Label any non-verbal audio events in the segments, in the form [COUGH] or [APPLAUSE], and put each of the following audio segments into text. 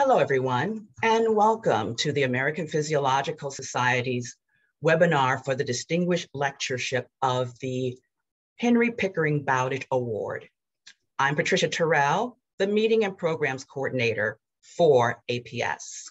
Hello, everyone, and welcome to the American Physiological Society's webinar for the Distinguished Lectureship of the Henry Pickering Bowditch Award. I'm Patricia Terrell, the Meeting and Programs Coordinator for APS.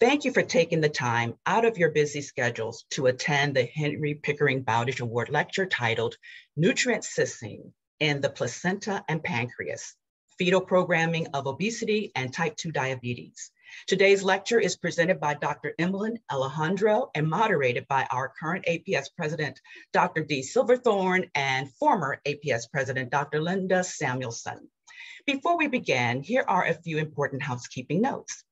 Thank you for taking the time out of your busy schedules to attend the Henry Pickering Bowditch Award lecture titled Nutrient Sensing in the Placenta and Pancreas, fetal programming of obesity and type 2 diabetes. Today's lecture is presented by Dr. Emilyn Alejandro and moderated by our current APS president, Dr. Dee Silverthorn, and former APS president, Dr. Linda Samuelson. Before we begin, here are a few important housekeeping notes.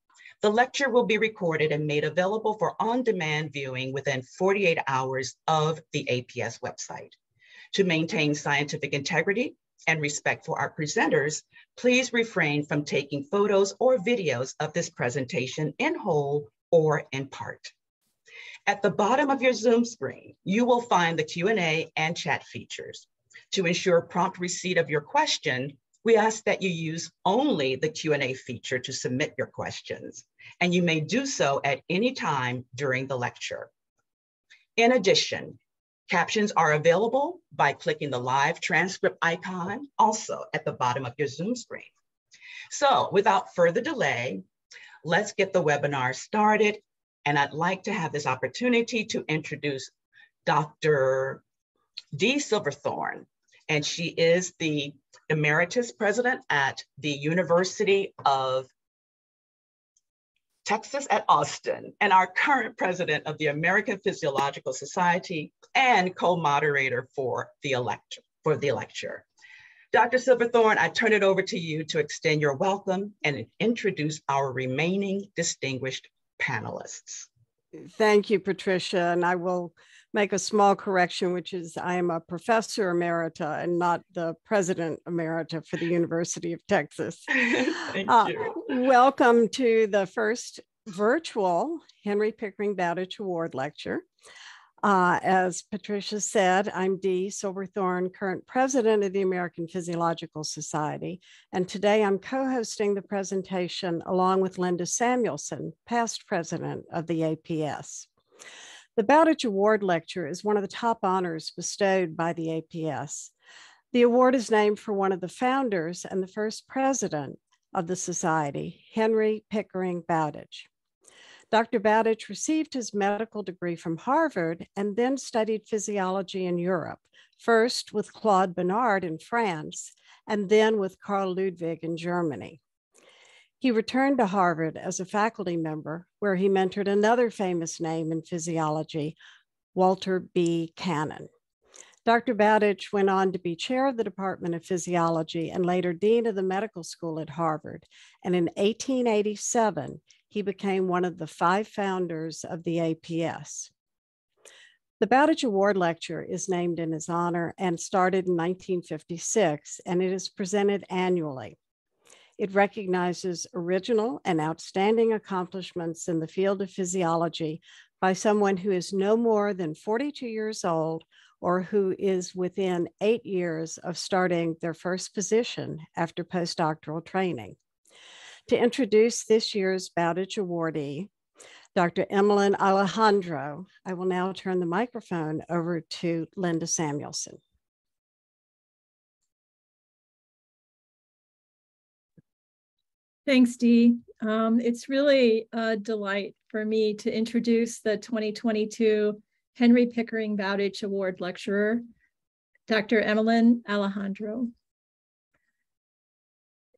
The lecture will be recorded and made available for on-demand viewing within 48 hours of the APS website. To maintain scientific integrity, and respect for our presenters, please refrain from taking photos or videos of this presentation in whole or in part. At the bottom of your Zoom screen, you will find the Q&A and chat features. To ensure prompt receipt of your question, we ask that you use only the Q&A feature to submit your questions, and you may do so at any time during the lecture. In addition, Captions are available by clicking the live transcript icon also at the bottom of your Zoom screen. So without further delay, let's get the webinar started. And I'd like to have this opportunity to introduce Dr. Dee Silverthorn, and she is the Emeritus President at the University of Texas at Austin, and our current president of the American Physiological Society and co-moderator for the. For the lecture. Dr. Silverthorn, I turn it over to you to extend your welcome and introduce our remaining distinguished panelists. Thank you, Patricia, and I will make a small correction, which is I am a professor emerita and not the president emerita for the University of Texas. [LAUGHS] Thank uh, you. Welcome to the first virtual Henry Pickering Bowditch Award Lecture. Uh, as Patricia said, I'm Dee Silverthorn, current president of the American Physiological Society, and today I'm co-hosting the presentation along with Linda Samuelson, past president of the APS. The Bowditch Award Lecture is one of the top honors bestowed by the APS. The award is named for one of the founders and the first president of the society, Henry Pickering Bowditch. Dr. Bowditch received his medical degree from Harvard and then studied physiology in Europe, first with Claude Bernard in France, and then with Carl Ludwig in Germany. He returned to Harvard as a faculty member, where he mentored another famous name in physiology, Walter B. Cannon. Dr. Bowditch went on to be chair of the Department of Physiology and later dean of the medical school at Harvard. And in 1887, he became one of the five founders of the APS. The Bowditch Award Lecture is named in his honor and started in 1956, and it is presented annually. It recognizes original and outstanding accomplishments in the field of physiology by someone who is no more than 42 years old or who is within eight years of starting their first position after postdoctoral training. To introduce this year's Bowditch awardee, Dr. Emilyn Alejandro, I will now turn the microphone over to Linda Samuelson. Thanks, Dee. Um, it's really a delight for me to introduce the 2022 Henry Pickering Bowditch Award lecturer, Dr. Emilyn Alejandro.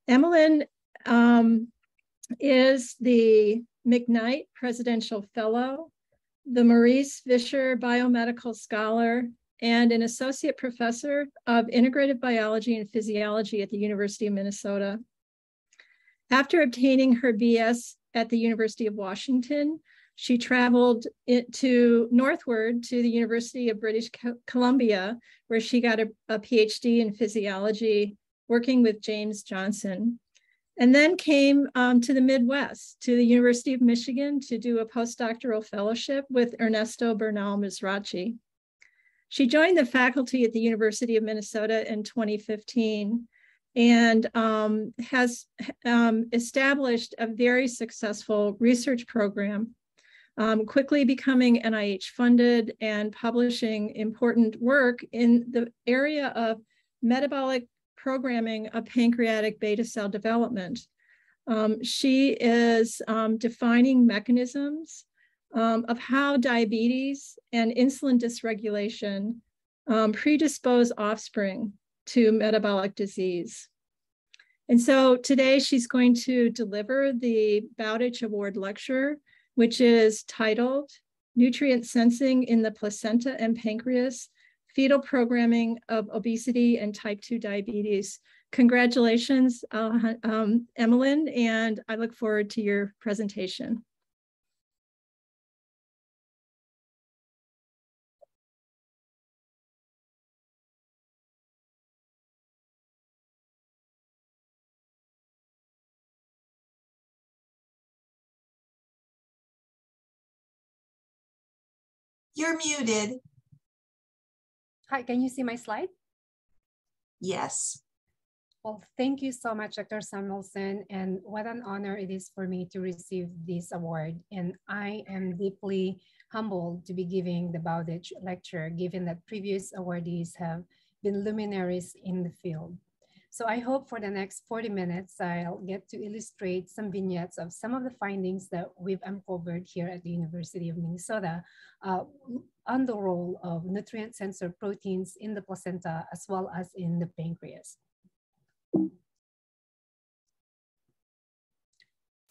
Emilyn um, is the McKnight Presidential Fellow, the Maurice Visscher Biomedical Scholar, and an Associate Professor of Integrative Biology and Physiology at the University of Minnesota. After obtaining her BS at the University of Washington, she traveled to northward to the University of British Columbia, where she got a, a PhD in physiology, working with James Johnson. And then came um, to the Midwest, to the University of Michigan to do a postdoctoral fellowship with Ernesto Bernal Mizrachi. She joined the faculty at the University of Minnesota in 2015 and um, has um, established a very successful research program, um, quickly becoming NIH funded and publishing important work in the area of metabolic programming of pancreatic beta cell development. Um, she is um, defining mechanisms um, of how diabetes and insulin dysregulation predispose offspring to metabolic disease. And so today she's going to deliver the Bowditch Award lecture, which is titled Nutrient Sensing in the Placenta and Pancreas, Fetal Programming of Obesity and Type 2 Diabetes. Congratulations, uh, um, Emilyn, and I look forward to your presentation. You're muted. Hi, can you see my slide? Yes. Well, thank you so much, Dr. Samuelson, and what an honor it is for me to receive this award. And I am deeply humbled to be giving the Bowditch lecture, given that previous awardees have been luminaries in the field. So I hope for the next 40 minutes, I'll get to illustrate some vignettes of some of the findings that we've uncovered here at the University of Minnesota uh, on the role of nutrient sensor proteins in the placenta as well as in the pancreas.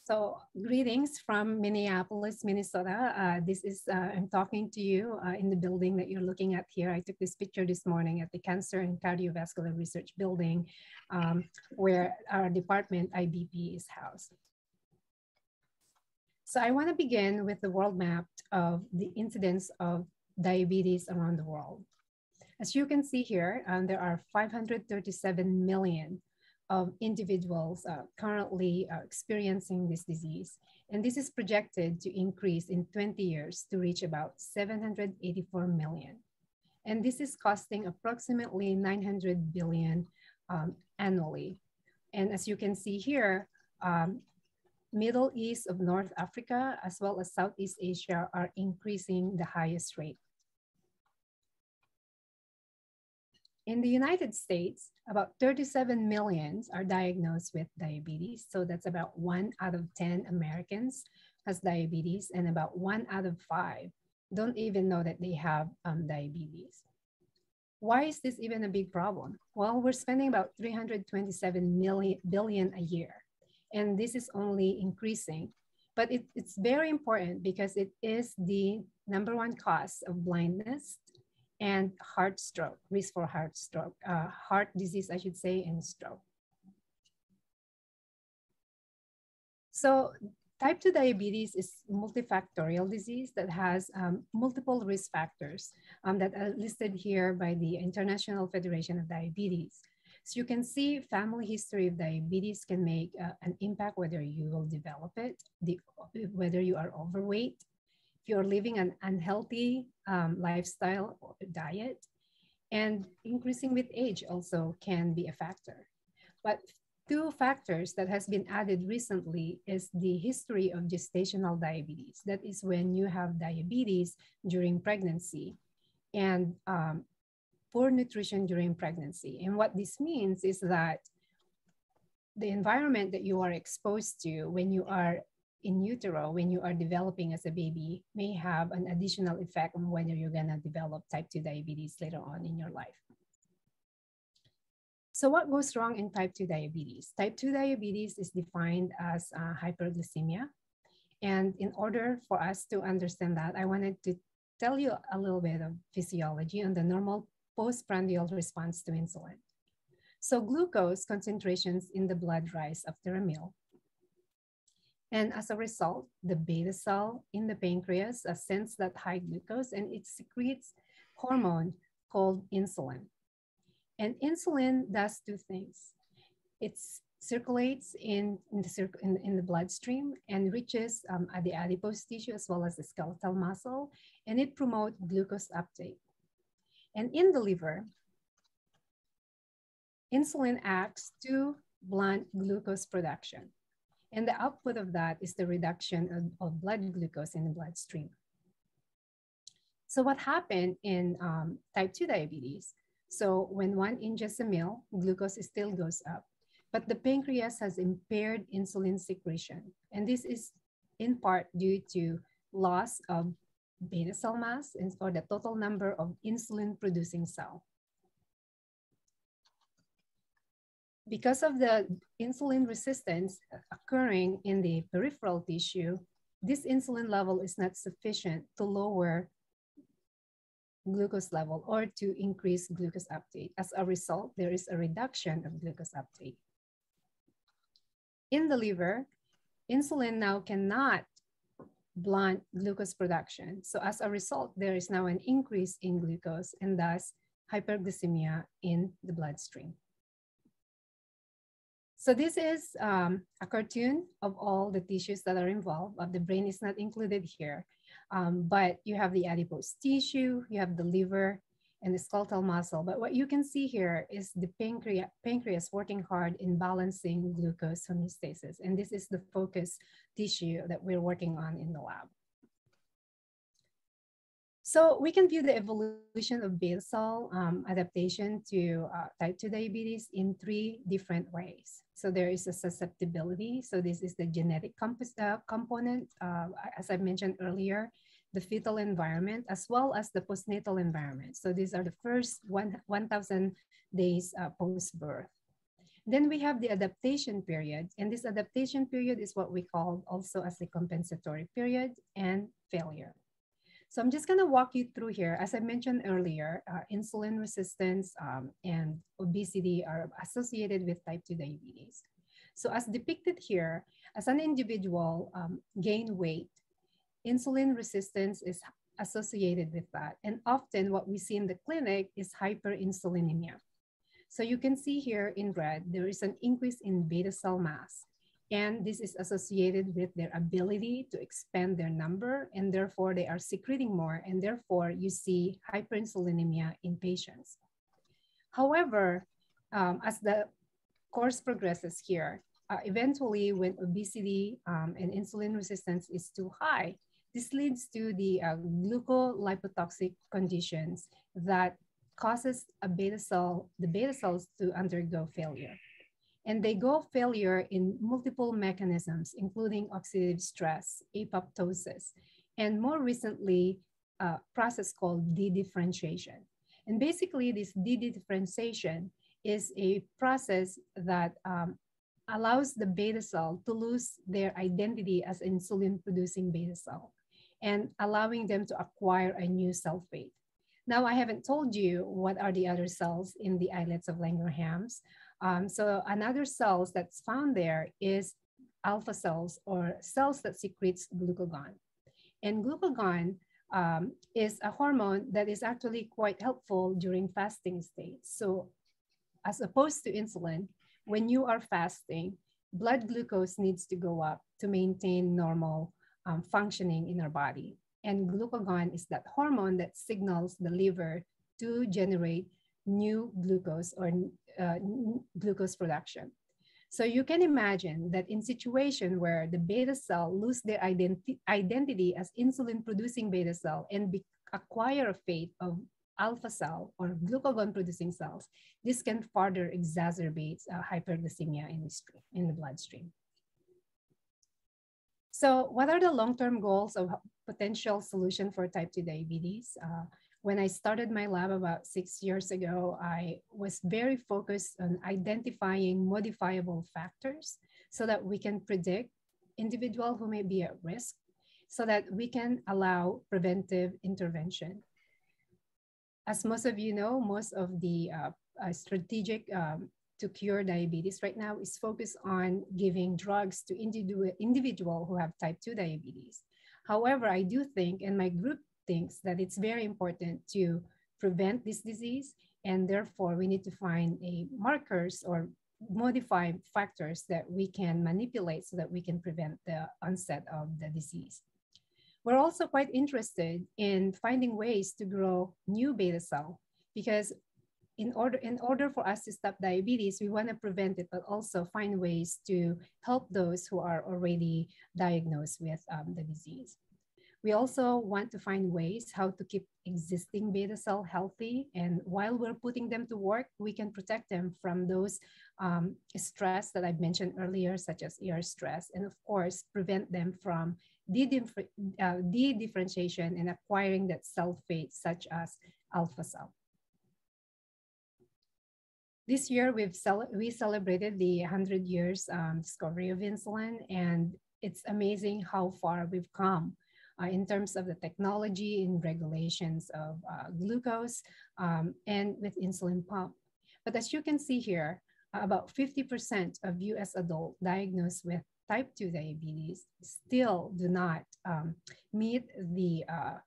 So greetings from Minneapolis, Minnesota. Uh, this is, uh, I'm talking to you uh, in the building that you're looking at here. I took this picture this morning at the Cancer and Cardiovascular Research Building um, where our department IBP is housed. So I wanna begin with the world map of the incidence of diabetes around the world. As you can see here, um, there are 537 million of individuals uh, currently uh, experiencing this disease. And this is projected to increase in 20 years to reach about 784 million. And this is costing approximately 900 billion um, annually. And as you can see here, um, Middle East of North Africa, as well as Southeast Asia are increasing the highest rate. In the United States, about 37 millions are diagnosed with diabetes. So that's about one out of 10 Americans has diabetes and about one out of five don't even know that they have um, diabetes. Why is this even a big problem? Well, we're spending about 327 million billion a year, and this is only increasing. But it, it's very important because it is the number one cause of blindness and heart stroke, risk for heart stroke, uh, heart disease, I should say, and stroke. So type 2 diabetes is multifactorial disease that has um, multiple risk factors um, that are listed here by the International Federation of Diabetes. So you can see family history of diabetes can make uh, an impact whether you will develop it, the, whether you are overweight, you're living an unhealthy um, lifestyle or diet, and increasing with age also can be a factor. But two factors that has been added recently is the history of gestational diabetes. That is when you have diabetes during pregnancy and um, poor nutrition during pregnancy. And what this means is that the environment that you are exposed to when you are in utero when you are developing as a baby may have an additional effect on whether you're going to develop type 2 diabetes later on in your life. So what goes wrong in type 2 diabetes? Type 2 diabetes is defined as uh, hyperglycemia. And in order for us to understand that, I wanted to tell you a little bit of physiology on the normal postprandial response to insulin. So glucose concentrations in the blood rise after a meal. And as a result, the beta cell in the pancreas senses that high glucose and it secretes hormone called insulin. And insulin does two things. It circulates in, in, the, in, in the bloodstream and reaches um, the adipose tissue as well as the skeletal muscle, and it promotes glucose uptake. And in the liver, insulin acts to blunt glucose production. And the output of that is the reduction of, of blood glucose in the bloodstream. So what happened in um, type 2 diabetes? So when one ingests a meal, glucose still goes up, but the pancreas has impaired insulin secretion. And this is in part due to loss of beta cell mass and for the total number of insulin producing cell. Because of the insulin resistance occurring in the peripheral tissue, this insulin level is not sufficient to lower glucose level or to increase glucose uptake. As a result, there is a reduction of glucose uptake. In the liver, insulin now cannot blunt glucose production. So as a result, there is now an increase in glucose and thus hyperglycemia in the bloodstream. So this is um, a cartoon of all the tissues that are involved, but the brain is not included here. Um, but you have the adipose tissue, you have the liver, and the skeletal muscle. But what you can see here is the pancreas, pancreas working hard in balancing glucose homeostasis. And this is the focus tissue that we're working on in the lab. So we can view the evolution of beta cell um, adaptation to uh, type 2 diabetes in three different ways. So there is a susceptibility. So this is the genetic comp uh, component, uh, as I mentioned earlier the fetal environment as well as the postnatal environment. So these are the first 1,000 days uh, post-birth. Then we have the adaptation period, and this adaptation period is what we call also as the compensatory period and failure. So I'm just gonna walk you through here. As I mentioned earlier, uh, insulin resistance um, and obesity are associated with type 2 diabetes. So as depicted here, as an individual um, gain weight, insulin resistance is associated with that. And often what we see in the clinic is hyperinsulinemia. So you can see here in red, there is an increase in beta cell mass. And this is associated with their ability to expand their number, and therefore they are secreting more, and therefore you see hyperinsulinemia in patients. However, um, as the course progresses here, uh, eventually when obesity um, and insulin resistance is too high, this leads to the uh, glucolipotoxic conditions that causes a beta cell, the beta cells to undergo failure. And they go failure in multiple mechanisms, including oxidative stress, apoptosis, and more recently, a process called dedifferentiation. And basically this dedifferentiation is a process that um, allows the beta cell to lose their identity as insulin producing beta cell and allowing them to acquire a new cell fate. Now, I haven't told you what are the other cells in the islets of Langerhans. Um, so another cells that's found there is alpha cells or cells that secretes glucagon. And glucagon um, is a hormone that is actually quite helpful during fasting states. So as opposed to insulin, when you are fasting, blood glucose needs to go up to maintain normal um, functioning in our body. And glucagon is that hormone that signals the liver to generate new glucose or uh, glucose production. So you can imagine that in situation where the beta cell lose their identi identity as insulin producing beta cell and acquire a fate of alpha cell or glucagon producing cells, this can further exacerbate uh, hyperglycemia in the, in the bloodstream. So what are the long-term goals of potential solution for type 2 diabetes? Uh, when I started my lab about six years ago, I was very focused on identifying modifiable factors so that we can predict individual who may be at risk so that we can allow preventive intervention. As most of you know, most of the uh, uh, strategic um, to cure diabetes right now is focused on giving drugs to individual, individual who have type 2 diabetes. However, I do think, and my group thinks, that it's very important to prevent this disease, and therefore we need to find a markers or modify factors that we can manipulate so that we can prevent the onset of the disease. We're also quite interested in finding ways to grow new beta cell because in order in order for us to stop diabetes, we want to prevent it, but also find ways to help those who are already diagnosed with um, the disease. We also want to find ways how to keep existing beta cell healthy. And while we're putting them to work, we can protect them from those um, stress that I mentioned earlier, such as ER stress, and of course, prevent them from uh, de-differentiation and acquiring that cell fate, such as alpha cell. This year, we've cel we celebrated the 100 years um, discovery of insulin, and it's amazing how far we've come uh, in terms of the technology and regulations of uh, glucose um, and with insulin pump. But as you can see here, about 50% of US adults diagnosed with type 2 diabetes still do not um, meet the, uh,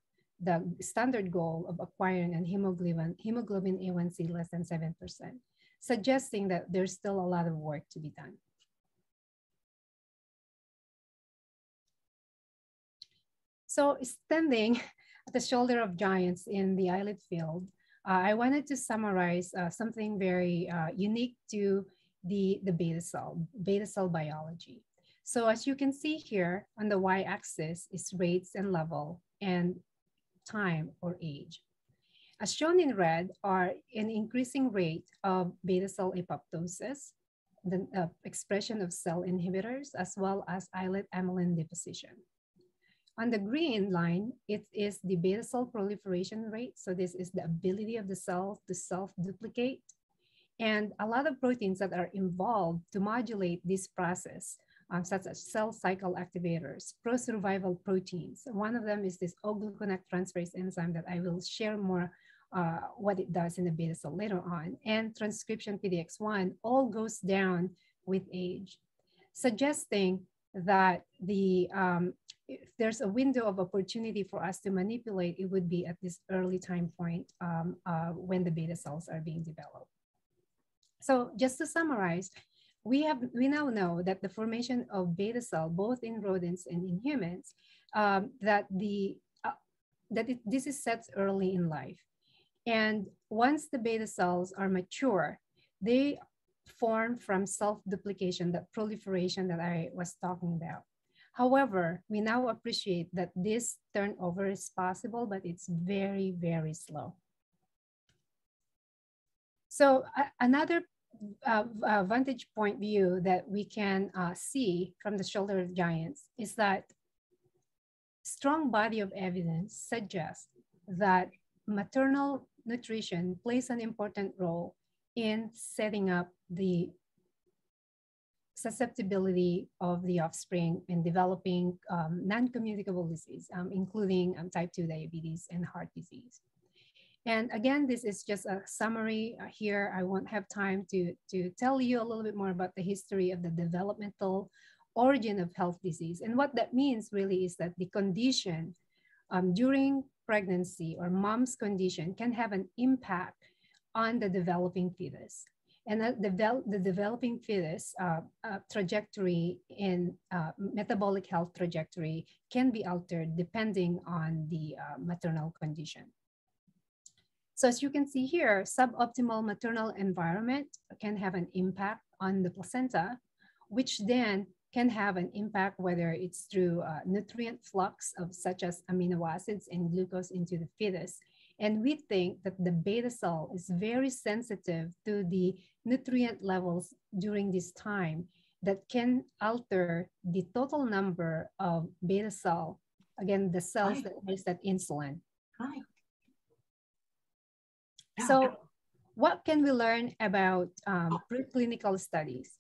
the standard goal of acquiring a hemoglobin, hemoglobin A1C less than 7%, suggesting that there's still a lot of work to be done. So standing [LAUGHS] at the shoulder of giants in the islet field, uh, I wanted to summarize uh, something very uh, unique to the, the beta cell, beta cell biology. So as you can see here on the y-axis is rates and level and time or age. As shown in red are an increasing rate of beta cell apoptosis, the uh, expression of cell inhibitors, as well as islet amylin deposition. On the green line, it is the beta cell proliferation rate. So this is the ability of the cell to self-duplicate. And a lot of proteins that are involved to modulate this process, um, such as cell cycle activators, pro-survival proteins. One of them is this O-GlcNAc transferase enzyme that I will share more uh, what it does in the beta cell later on. And transcription PDX1 all goes down with age, suggesting that the um, if there's a window of opportunity for us to manipulate, it would be at this early time point um, uh, when the beta cells are being developed. So just to summarize, we have we now know that the formation of beta cell, both in rodents and in humans, um, that the uh, that it, this is set early in life, and once the beta cells are mature, they form from self-duplication, that proliferation that I was talking about. However, we now appreciate that this turnover is possible, but it's very, very slow. So uh, another uh, uh, vantage point view that we can uh, see from the shoulder of giants is that strong body of evidence suggests that maternal nutrition plays an important role in setting up the susceptibility of the offspring in developing um, non-communicable disease, um, including um, type 2 diabetes and heart disease. And again, this is just a summary uh, here. I won't have time to, to tell you a little bit more about the history of the developmental origin of health disease. And what that means really is that the condition um, during pregnancy or mom's condition can have an impact on the developing fetus and the, the developing fetus uh, uh, trajectory in uh, metabolic health trajectory can be altered depending on the uh, maternal condition. So as you can see here, suboptimal maternal environment can have an impact on the placenta, which then can have an impact whether it's through uh, nutrient flux of such as amino acids and glucose into the fetus. And we think that the beta cell is very sensitive to the nutrient levels during this time that can alter the total number of beta cell, again, the cells Hi. that makes that insulin. Hi. So what can we learn about um, preclinical studies?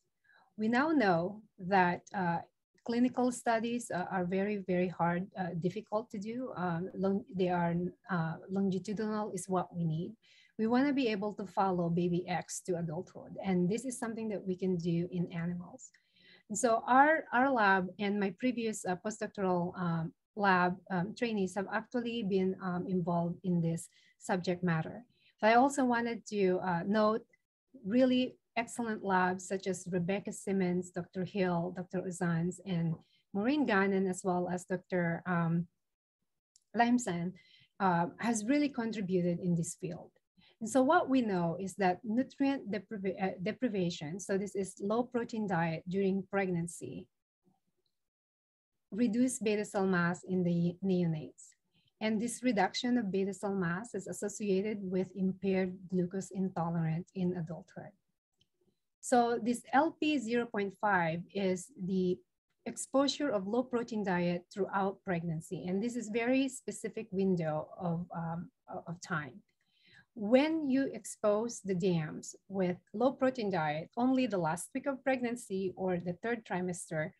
We now know that uh, clinical studies uh, are very, very hard, uh, difficult to do. Um, they are uh, longitudinal is what we need we want to be able to follow baby X to adulthood. And this is something that we can do in animals. And so our, our lab and my previous uh, postdoctoral um, lab um, trainees have actually been um, involved in this subject matter. But I also wanted to uh, note really excellent labs such as Rebecca Simmons, Dr. Hill, Dr. Uzans, and Maureen Gannon, as well as Dr. Um, Limson, uh, has really contributed in this field. And so what we know is that nutrient depriva uh, deprivation, so this is low protein diet during pregnancy, reduce beta cell mass in the neonates. And this reduction of beta cell mass is associated with impaired glucose intolerance in adulthood. So this LP 0.5 is the exposure of low protein diet throughout pregnancy. And this is very specific window of, um, of time. When you expose the dams with low protein diet, only the last week of pregnancy or the third trimester,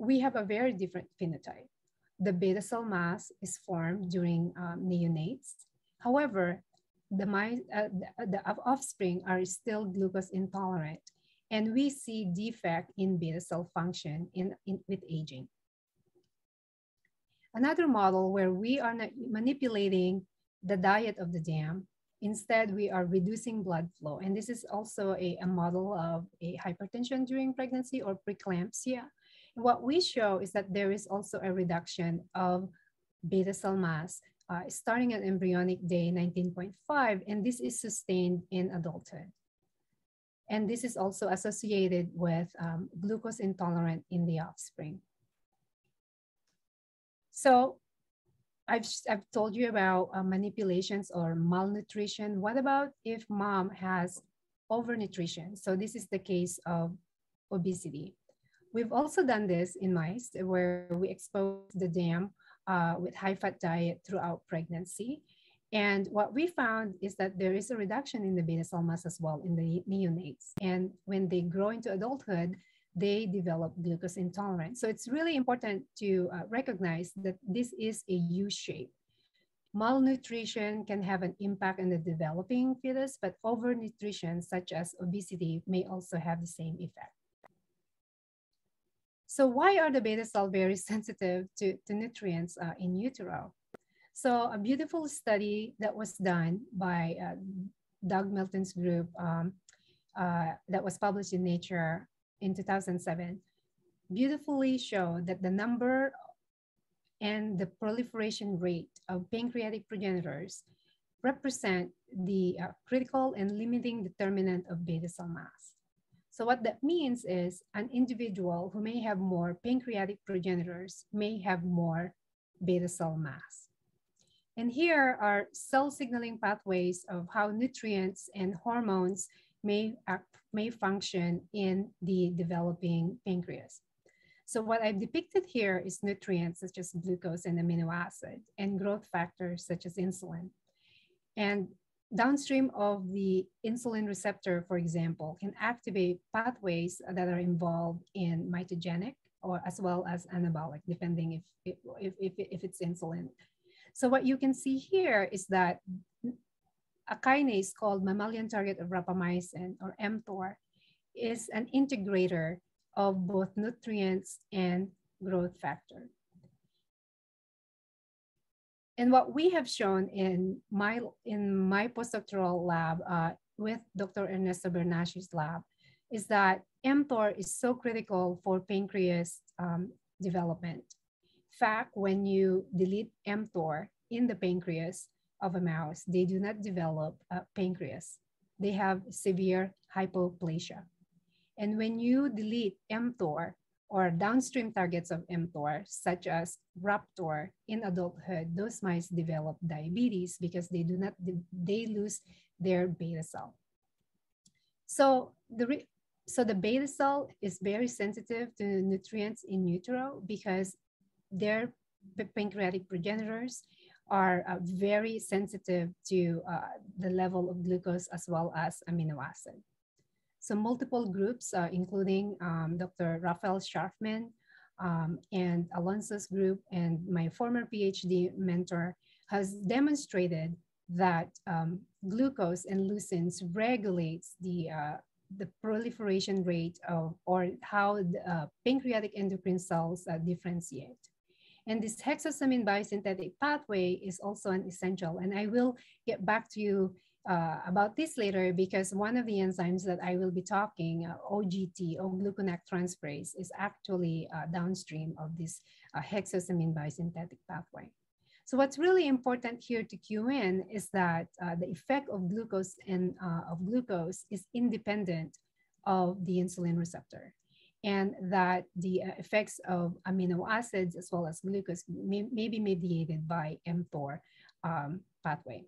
we have a very different phenotype. The beta cell mass is formed during um, neonates. However, the, uh, the, the offspring are still glucose intolerant and we see defect in beta cell function in, in, with aging. Another model where we are manipulating the diet of the dam, instead we are reducing blood flow. And this is also a, a model of a hypertension during pregnancy or preeclampsia. what we show is that there is also a reduction of beta cell mass uh, starting at embryonic day 19.5, and this is sustained in adulthood. And this is also associated with um, glucose intolerant in the offspring. So I've, I've told you about uh, manipulations or malnutrition. What about if mom has overnutrition? So this is the case of obesity. We've also done this in mice where we expose the dam uh, with high fat diet throughout pregnancy. And what we found is that there is a reduction in the beta cell mass as well in the neonates. And when they grow into adulthood, they develop glucose intolerance. So it's really important to uh, recognize that this is a U shape. Malnutrition can have an impact on the developing fetus, but overnutrition, such as obesity, may also have the same effect. So why are the beta cell very [LAUGHS] sensitive to, to nutrients uh, in utero? So a beautiful study that was done by uh, Doug Melton's group um, uh, that was published in Nature in 2007 beautifully showed that the number and the proliferation rate of pancreatic progenitors represent the uh, critical and limiting determinant of beta cell mass. So what that means is an individual who may have more pancreatic progenitors may have more beta cell mass. And here are cell signaling pathways of how nutrients and hormones may, act, may function in the developing pancreas. So what I've depicted here is nutrients such as glucose and amino acid and growth factors such as insulin. And downstream of the insulin receptor, for example, can activate pathways that are involved in mitogenic or as well as anabolic, depending if, if, if, if it's insulin so what you can see here is that a kinase called mammalian target of rapamycin or mTOR is an integrator of both nutrients and growth factor. And what we have shown in my, in my postdoctoral lab uh, with Dr. Ernesto Bernal Mizrachi's lab is that mTOR is so critical for pancreas um, development fact, when you delete mTOR in the pancreas of a mouse, they do not develop a pancreas. They have severe hypoplasia. And when you delete mTOR or downstream targets of mTOR, such as Raptor in adulthood, those mice develop diabetes because they do not, they lose their beta cell. So the, so the beta cell is very sensitive to nutrients in utero because their pancreatic progenitors are uh, very sensitive to uh, the level of glucose as well as amino acid. So multiple groups, uh, including um, Dr. Raphael Scharfmann um, and Alonso's group and my former PhD mentor has demonstrated that um, glucose and leucines regulates the, uh, the proliferation rate of, or how the uh, pancreatic endocrine cells uh, differentiate. And this hexosamine biosynthetic pathway is also an essential. And I will get back to you uh, about this later because one of the enzymes that I will be talking, uh, OGT, or GlcNAc transferase, is actually uh, downstream of this uh, hexosamine biosynthetic pathway. So what's really important here to cue in is that uh, the effect of glucose and uh, of glucose is independent of the insulin receptor and that the uh, effects of amino acids as well as glucose may, may be mediated by mTOR um, pathway.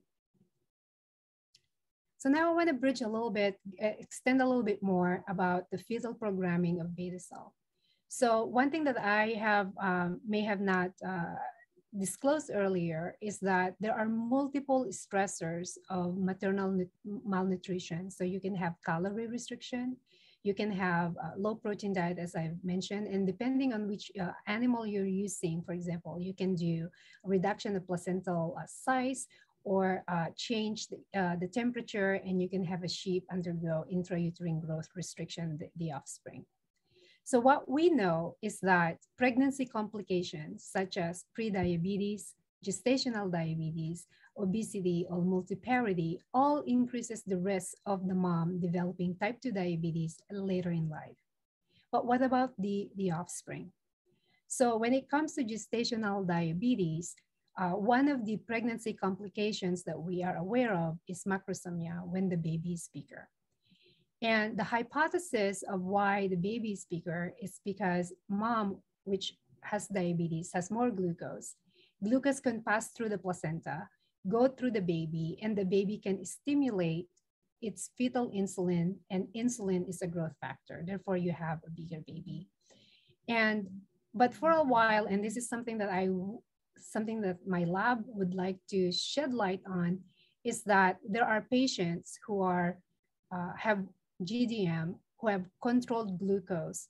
So now I want to bridge a little bit, extend a little bit more about the fetal programming of beta cell. So one thing that I have um, may have not uh, disclosed earlier is that there are multiple stressors of maternal malnutrition. So you can have calorie restriction, you can have a low protein diet, as I've mentioned, and depending on which uh, animal you're using, for example, you can do reduction of placental uh, size or uh, change the, uh, the temperature and you can have a sheep undergo intrauterine growth restriction, the, the offspring. So what we know is that pregnancy complications such as prediabetes, gestational diabetes, obesity, or multiparity all increases the risk of the mom developing type 2 diabetes later in life. But what about the, the offspring? So when it comes to gestational diabetes, uh, one of the pregnancy complications that we are aware of is macrosomia when the baby is bigger. And the hypothesis of why the baby is bigger is because mom, which has diabetes, has more glucose. Glucose can pass through the placenta, go through the baby, and the baby can stimulate its fetal insulin, and insulin is a growth factor. Therefore, you have a bigger baby. And but for a while, and this is something that I something that my lab would like to shed light on, is that there are patients who are uh, have GDM who have controlled glucose,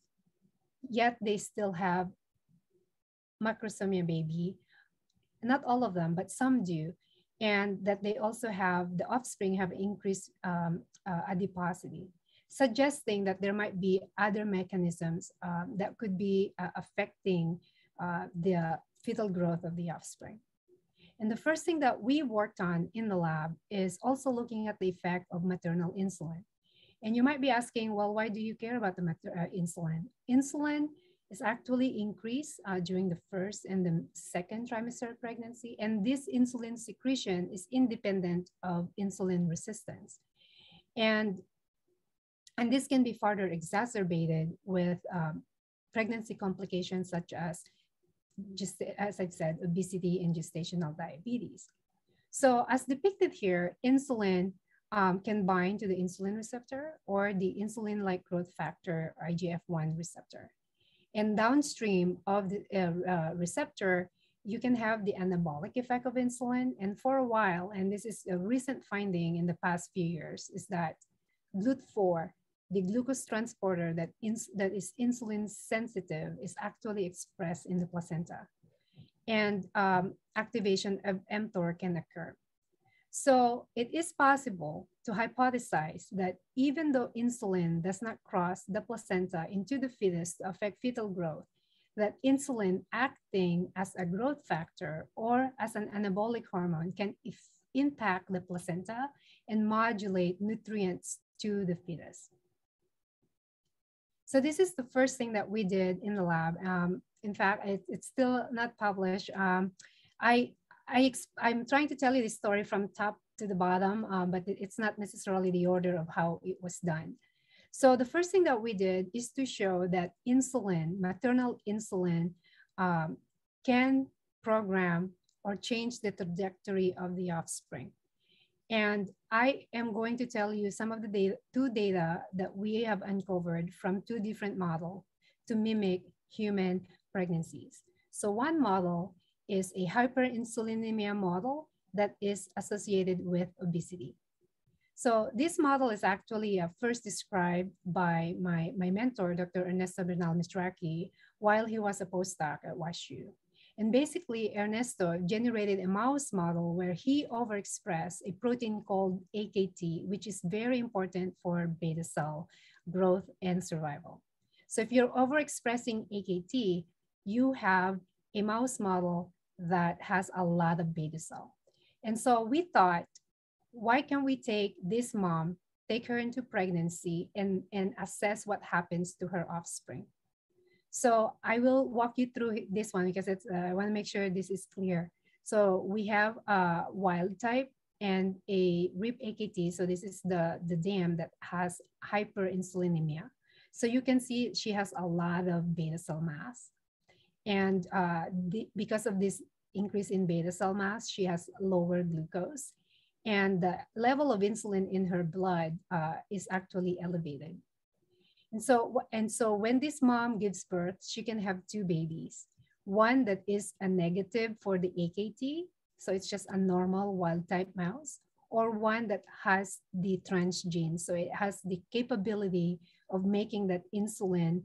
yet they still have macrosomia baby. Not all of them, but some do. And that they also have, the offspring have increased um, uh, adiposity, suggesting that there might be other mechanisms um, that could be uh, affecting uh, the fetal growth of the offspring. And the first thing that we worked on in the lab is also looking at the effect of maternal insulin. And you might be asking, well, why do you care about the uh, insulin? Insulin is actually increased uh, during the first and the second trimester pregnancy. And this insulin secretion is independent of insulin resistance. And, and this can be further exacerbated with um, pregnancy complications such as, just as I've said, obesity and gestational diabetes. So as depicted here, insulin um, can bind to the insulin receptor or the insulin-like growth factor, IGF-1 receptor. And downstream of the uh, uh, receptor, you can have the anabolic effect of insulin. And for a while, and this is a recent finding in the past few years, is that GLUT4, the glucose transporter that, that is insulin sensitive, is actually expressed in the placenta. And um, activation of mTOR can occur. So it is possible to hypothesize that even though insulin does not cross the placenta into the fetus to affect fetal growth, that insulin acting as a growth factor or as an anabolic hormone can impact the placenta and modulate nutrients to the fetus. So this is the first thing that we did in the lab. Um, in fact, it, it's still not published. Um, I I I'm trying to tell you this story from top to the bottom, um, but it's not necessarily the order of how it was done. So the first thing that we did is to show that insulin, maternal insulin, um, can program or change the trajectory of the offspring. And I am going to tell you some of the data, two data that we have uncovered from two different models to mimic human pregnancies. So one model is a hyperinsulinemia model that is associated with obesity. So this model is actually uh, first described by my, my mentor, Dr. Ernesto Bernal Mizrachi, while he was a postdoc at WashU. And basically, Ernesto generated a mouse model where he overexpressed a protein called AKT, which is very important for beta cell growth and survival. So if you're overexpressing AKT, you have a mouse model that has a lot of beta cell. And so we thought, why can we take this mom, take her into pregnancy and, and assess what happens to her offspring? So I will walk you through this one because it's, uh, I wanna make sure this is clear. So we have a wild type and a RIP-AKT. So this is the, the dam that has hyperinsulinemia. So you can see she has a lot of beta cell mass. And uh, the, because of this increase in beta cell mass, she has lower glucose. And the level of insulin in her blood uh, is actually elevated. And so, and so when this mom gives birth, she can have two babies. One that is a negative for the AKT, so it's just a normal wild type mouse, or one that has the transgene. So it has the capability of making that insulin,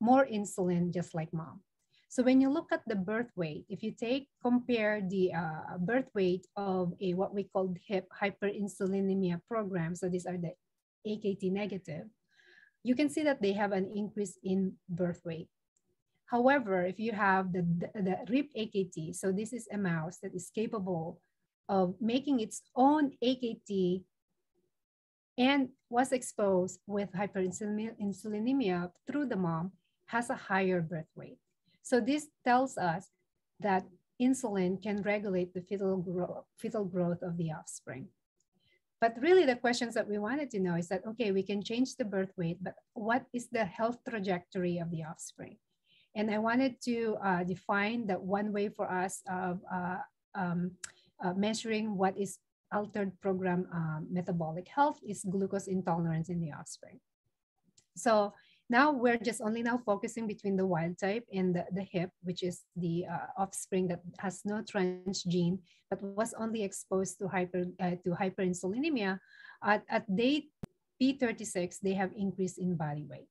more insulin, just like mom. So when you look at the birth weight, if you take, compare the uh, birth weight of a what we call HIP hyperinsulinemia program, so these are the AKT negative, you can see that they have an increase in birth weight. However, if you have the, the, the RIP-AKT, so this is a mouse that is capable of making its own AKT and was exposed with hyperinsulinemia through the mom, has a higher birth weight. So this tells us that insulin can regulate the fetal, fetal growth of the offspring. But really the questions that we wanted to know is that, okay, we can change the birth weight, but what is the health trajectory of the offspring? And I wanted to uh, define that one way for us of uh, um, uh, measuring what is altered program um, metabolic health is glucose intolerance in the offspring. So now we're just only now focusing between the wild type and the, the hip, which is the uh, offspring that has no transgene, but was only exposed to hyper uh, to hyperinsulinemia. At, at day P36, they have increase in body weight.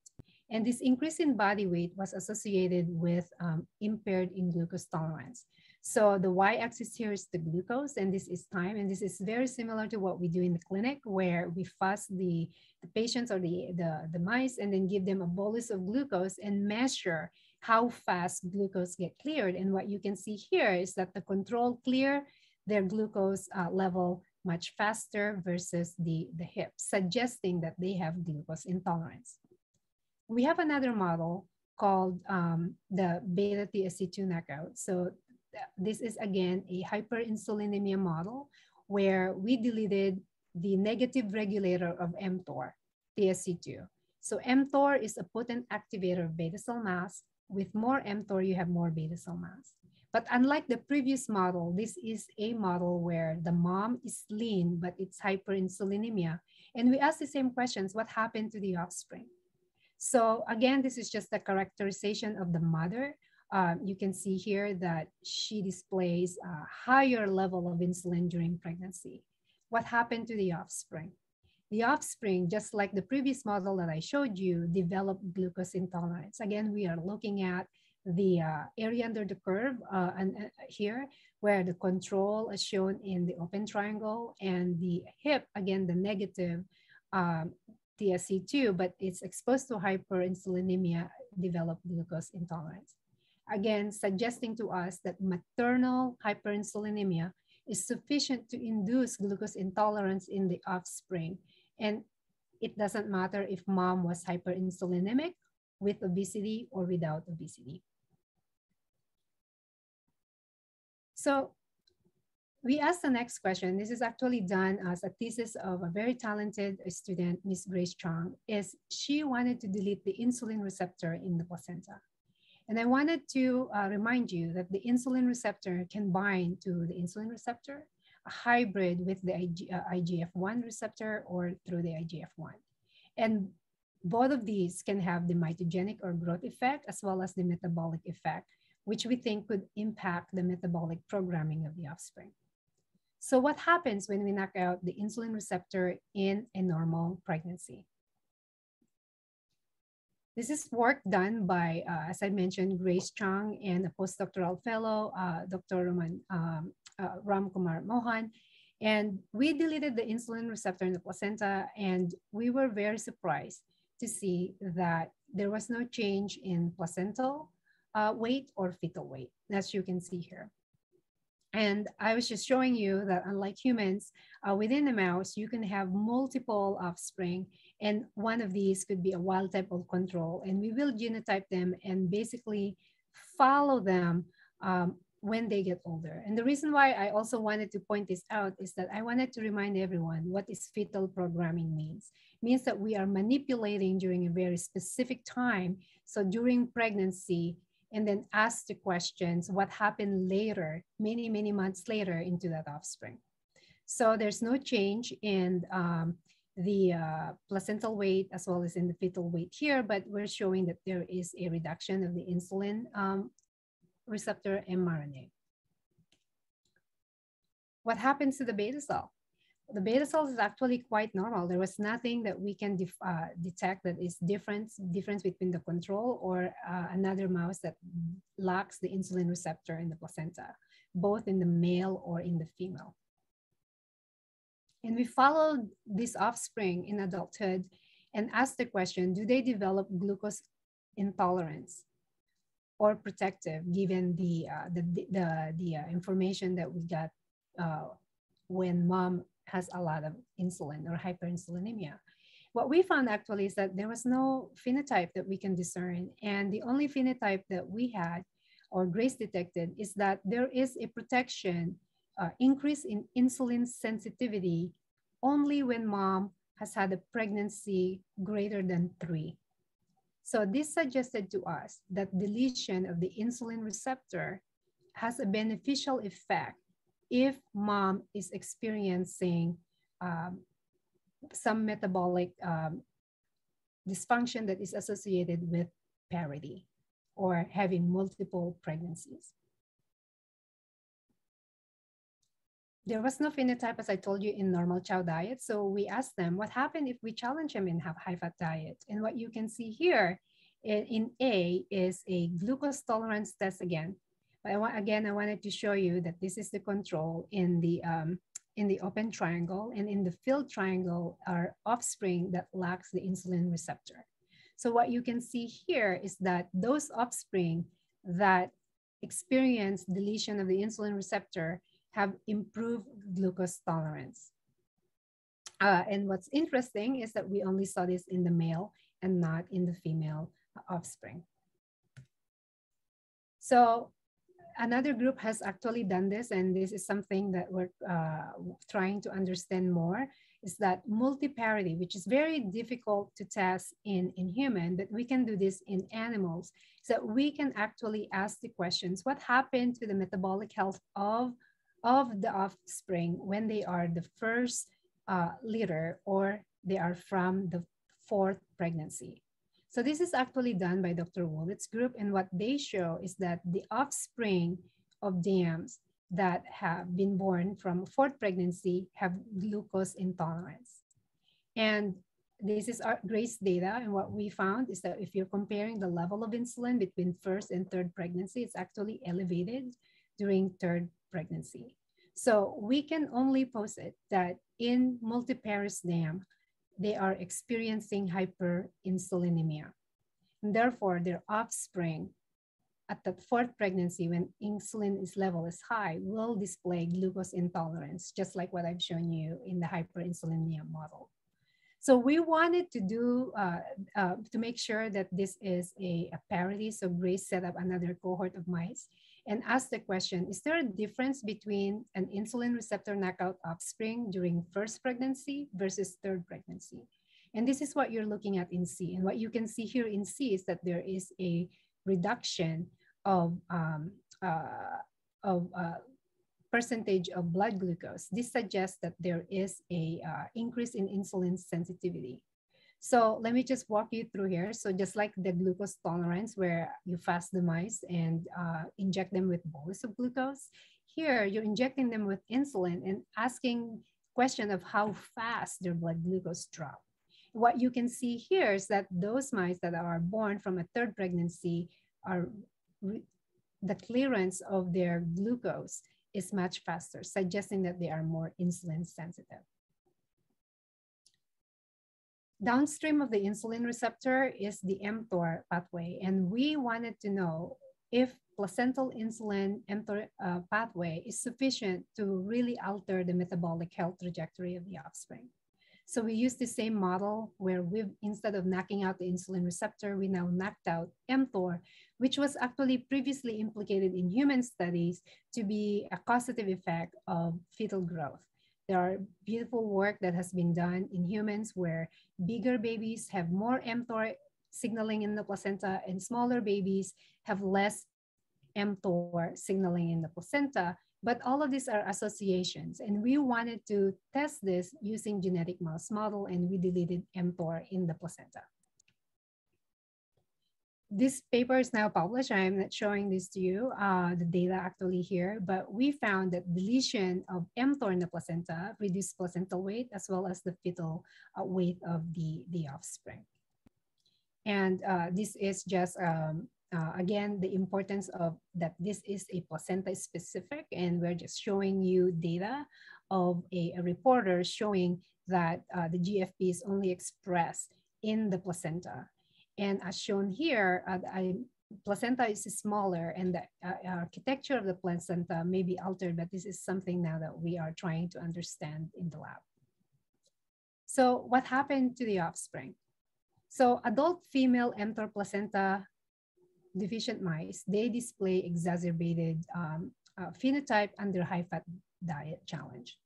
And this increase in body weight was associated with um, impaired in glucose tolerance. So the y-axis here is the glucose, and this is time. And this is very similar to what we do in the clinic, where we fast the, the patients or the, the, the mice and then give them a bolus of glucose and measure how fast glucose get cleared. And what you can see here is that the control clear their glucose uh, level much faster versus the, the hip, suggesting that they have glucose intolerance. We have another model called um, the beta TSC2 knockout. So this is again a hyperinsulinemia model where we deleted the negative regulator of mTOR, TSC2. So mTOR is a potent activator of beta cell mass. With more mTOR, you have more beta cell mass. But unlike the previous model, this is a model where the mom is lean, but it's hyperinsulinemia. And we ask the same questions, what happened to the offspring? So again, this is just a characterization of the mother um, you can see here that she displays a higher level of insulin during pregnancy. What happened to the offspring? The offspring, just like the previous model that I showed you, developed glucose intolerance. Again, we are looking at the uh, area under the curve uh, and uh, here where the control is shown in the open triangle and the hip, again, the negative um, TSC2, but it's exposed to hyperinsulinemia, developed glucose intolerance again suggesting to us that maternal hyperinsulinemia is sufficient to induce glucose intolerance in the offspring. And it doesn't matter if mom was hyperinsulinemic with obesity or without obesity. So we asked the next question. This is actually done as a thesis of a very talented student, Miss Grace Chong, is she wanted to delete the insulin receptor in the placenta. And I wanted to uh, remind you that the insulin receptor can bind to the insulin receptor, a hybrid with the IG, uh, IGF-1 receptor or through the IGF-1. And both of these can have the mitogenic or growth effect as well as the metabolic effect, which we think could impact the metabolic programming of the offspring. So what happens when we knock out the insulin receptor in a normal pregnancy? This is work done by, uh, as I mentioned, Grace Chong and a postdoctoral fellow, uh, Dr. Roman, um, uh, Ram Kumar Mohan. And we deleted the insulin receptor in the placenta, and we were very surprised to see that there was no change in placental uh, weight or fetal weight, as you can see here. And I was just showing you that unlike humans, uh, within a mouse, you can have multiple offspring and one of these could be a wild type of control. And we will genotype them and basically follow them um, when they get older. And the reason why I also wanted to point this out is that I wanted to remind everyone what is fetal programming means. It means that we are manipulating during a very specific time. So during pregnancy, and then ask the questions what happened later, many, many months later into that offspring. So there's no change in um, the uh, placental weight as well as in the fetal weight here, but we're showing that there is a reduction of the insulin um, receptor mRNA. What happens to the beta cell? The beta cells is actually quite normal. There was nothing that we can uh, detect that is different, difference between the control or uh, another mouse that lacks the insulin receptor in the placenta, both in the male or in the female. And we followed this offspring in adulthood and asked the question, do they develop glucose intolerance or protective given the, uh, the, the, the uh, information that we got uh, when mom has a lot of insulin or hyperinsulinemia. What we found actually is that there was no phenotype that we can discern. And the only phenotype that we had or Grace detected is that there is a protection uh, increase in insulin sensitivity only when mom has had a pregnancy greater than three. So this suggested to us that deletion of the insulin receptor has a beneficial effect if mom is experiencing um, some metabolic um, dysfunction that is associated with parity or having multiple pregnancies. there was no phenotype, as I told you, in normal chow diet. So we asked them, what happened if we challenge them in have high fat diet? And what you can see here in, in A is a glucose tolerance test again. But I again, I wanted to show you that this is the control in the, um, in the open triangle and in the filled triangle are offspring that lacks the insulin receptor. So what you can see here is that those offspring that experience deletion of the insulin receptor have improved glucose tolerance. Uh, and what's interesting is that we only saw this in the male and not in the female offspring. So another group has actually done this, and this is something that we're uh, trying to understand more, is that multiparity, which is very difficult to test in, in human, but we can do this in animals, so we can actually ask the questions, what happened to the metabolic health of of the offspring when they are the first uh, litter or they are from the fourth pregnancy. So this is actually done by Dr. Wolit's group. And what they show is that the offspring of dams that have been born from fourth pregnancy have glucose intolerance. And this is our GRACE data. And what we found is that if you're comparing the level of insulin between first and third pregnancy, it's actually elevated during third pregnancy. So we can only posit that in multiparous dam, they are experiencing hyperinsulinemia. And therefore, their offspring at the fourth pregnancy, when insulin is level is high, will display glucose intolerance, just like what I've shown you in the hyperinsulinemia model. So we wanted to do, uh, uh, to make sure that this is a, a parity. So Grace set up another cohort of mice and ask the question, is there a difference between an insulin receptor knockout offspring during first pregnancy versus third pregnancy? And this is what you're looking at in C. And what you can see here in C is that there is a reduction of, um, uh, of uh, percentage of blood glucose. This suggests that there is a uh, increase in insulin sensitivity. So let me just walk you through here. So just like the glucose tolerance where you fast the mice and uh, inject them with bolus of glucose, here you're injecting them with insulin and asking question of how fast their blood glucose drop. What you can see here is that those mice that are born from a third pregnancy are the clearance of their glucose is much faster, suggesting that they are more insulin sensitive. Downstream of the insulin receptor is the mTOR pathway, and we wanted to know if placental insulin mTOR uh, pathway is sufficient to really alter the metabolic health trajectory of the offspring. So we used the same model where we instead of knocking out the insulin receptor, we now knocked out mTOR, which was actually previously implicated in human studies to be a causative effect of fetal growth. There are beautiful work that has been done in humans where bigger babies have more mTOR signaling in the placenta and smaller babies have less mTOR signaling in the placenta. But all of these are associations. And we wanted to test this using genetic mouse model and we deleted mTOR in the placenta. This paper is now published. I am not showing this to you, uh, the data actually here, but we found that deletion of mTOR in the placenta reduced placental weight as well as the fetal uh, weight of the, the offspring. And uh, this is just um, uh, again, the importance of that this is a placenta specific and we're just showing you data of a, a reporter showing that uh, the GFP is only expressed in the placenta. And as shown here, uh, I, placenta is smaller and the uh, architecture of the placenta may be altered, but this is something now that we are trying to understand in the lab. So what happened to the offspring? So adult female placenta deficient mice, they display exacerbated um, uh, phenotype under high fat diet challenge.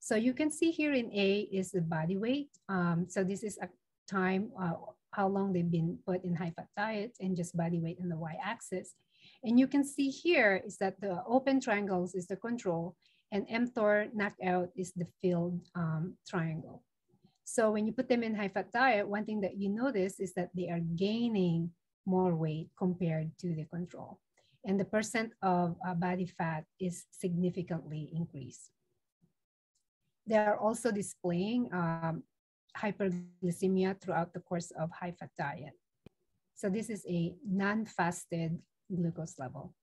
So you can see here in A is the body weight. Um, so this is a time, uh, how long they've been put in high fat diet and just body weight on the y axis. And you can see here is that the open triangles is the control and mTOR knockout is the filled um, triangle. So when you put them in high fat diet, one thing that you notice is that they are gaining more weight compared to the control. And the percent of uh, body fat is significantly increased. They are also displaying um, hyperglycemia throughout the course of high fat diet. So this is a non-fasted glucose level.